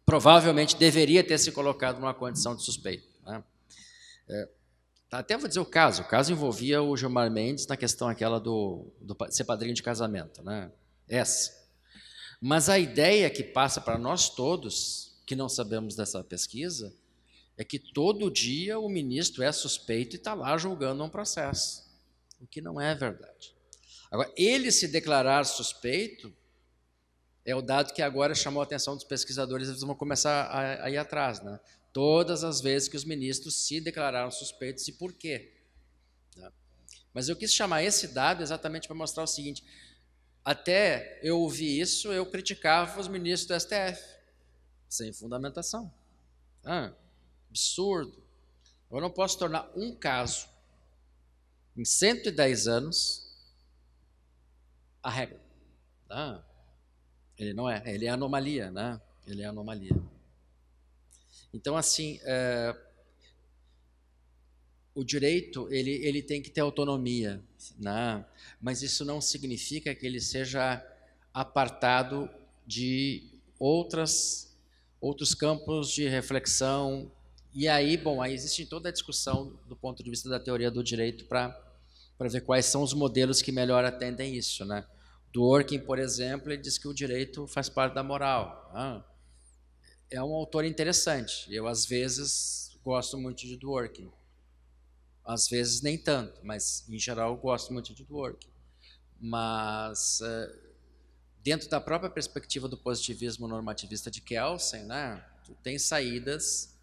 provavelmente deveria ter se colocado numa condição de suspeito. Né? É, Tá, até vou dizer o caso. O caso envolvia o Gilmar Mendes na questão aquela do, do ser padrinho de casamento, né? Essa. Mas a ideia que passa para nós todos, que não sabemos dessa pesquisa, é que todo dia o ministro é suspeito e está lá julgando um processo, o que não é verdade. Agora, ele se declarar suspeito é o dado que agora chamou a atenção dos pesquisadores, eles vão começar a, a ir atrás, né? todas as vezes que os ministros se declararam suspeitos e por quê. Né? Mas eu quis chamar esse dado exatamente para mostrar o seguinte: até eu ouvir isso, eu criticava os ministros do STF, sem fundamentação. Ah, absurdo. Eu não posso tornar um caso, em 110 anos, a regra. Ah, ele não é, ele é anomalia, né? Ele é anomalia. Então, assim, é, o direito ele, ele tem que ter autonomia, né? mas isso não significa que ele seja apartado de outras, outros campos de reflexão. E aí, bom, aí existe toda a discussão do ponto de vista da teoria do direito para ver quais são os modelos que melhor atendem isso. Né? Dworkin, por exemplo, ele diz que o direito faz parte da moral. Né? é um autor interessante. Eu, às vezes, gosto muito de Dworkin. Às vezes, nem tanto, mas, em geral, gosto muito de Dworkin. Mas, eh, dentro da própria perspectiva do positivismo normativista de Kelsen, né, tu tem saídas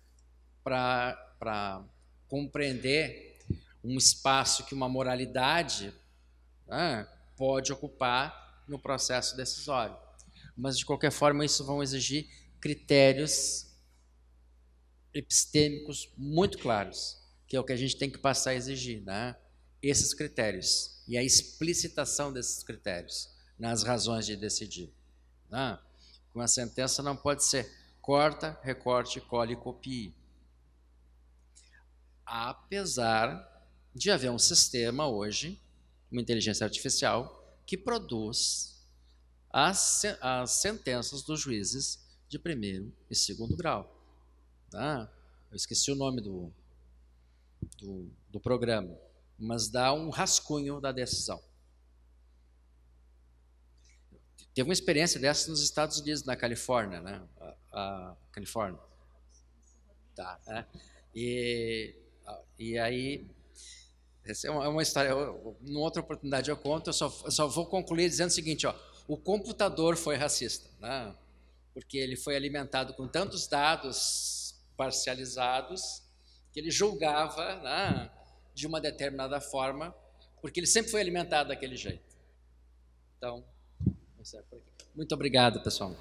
para compreender um espaço que uma moralidade né, pode ocupar no processo decisório. Mas, de qualquer forma, isso vão exigir critérios epistêmicos muito claros, que é o que a gente tem que passar a exigir, né? esses critérios e a explicitação desses critérios nas razões de decidir. Né? Com a sentença não pode ser corta, recorte, cole e copie. Apesar de haver um sistema hoje, uma inteligência artificial, que produz as, as sentenças dos juízes de primeiro e segundo grau. Tá? Eu esqueci o nome do, do, do programa, mas dá um rascunho da decisão. Teve uma experiência dessa nos Estados Unidos, na Califórnia, né? A, a Califórnia. Tá, né? E, e aí, essa é uma, é uma história, numa outra oportunidade eu conto, eu só, eu só vou concluir dizendo o seguinte, ó, o computador foi racista, né? porque ele foi alimentado com tantos dados parcializados que ele julgava né, de uma determinada forma, porque ele sempre foi alimentado daquele jeito. Então, muito obrigado, pessoal.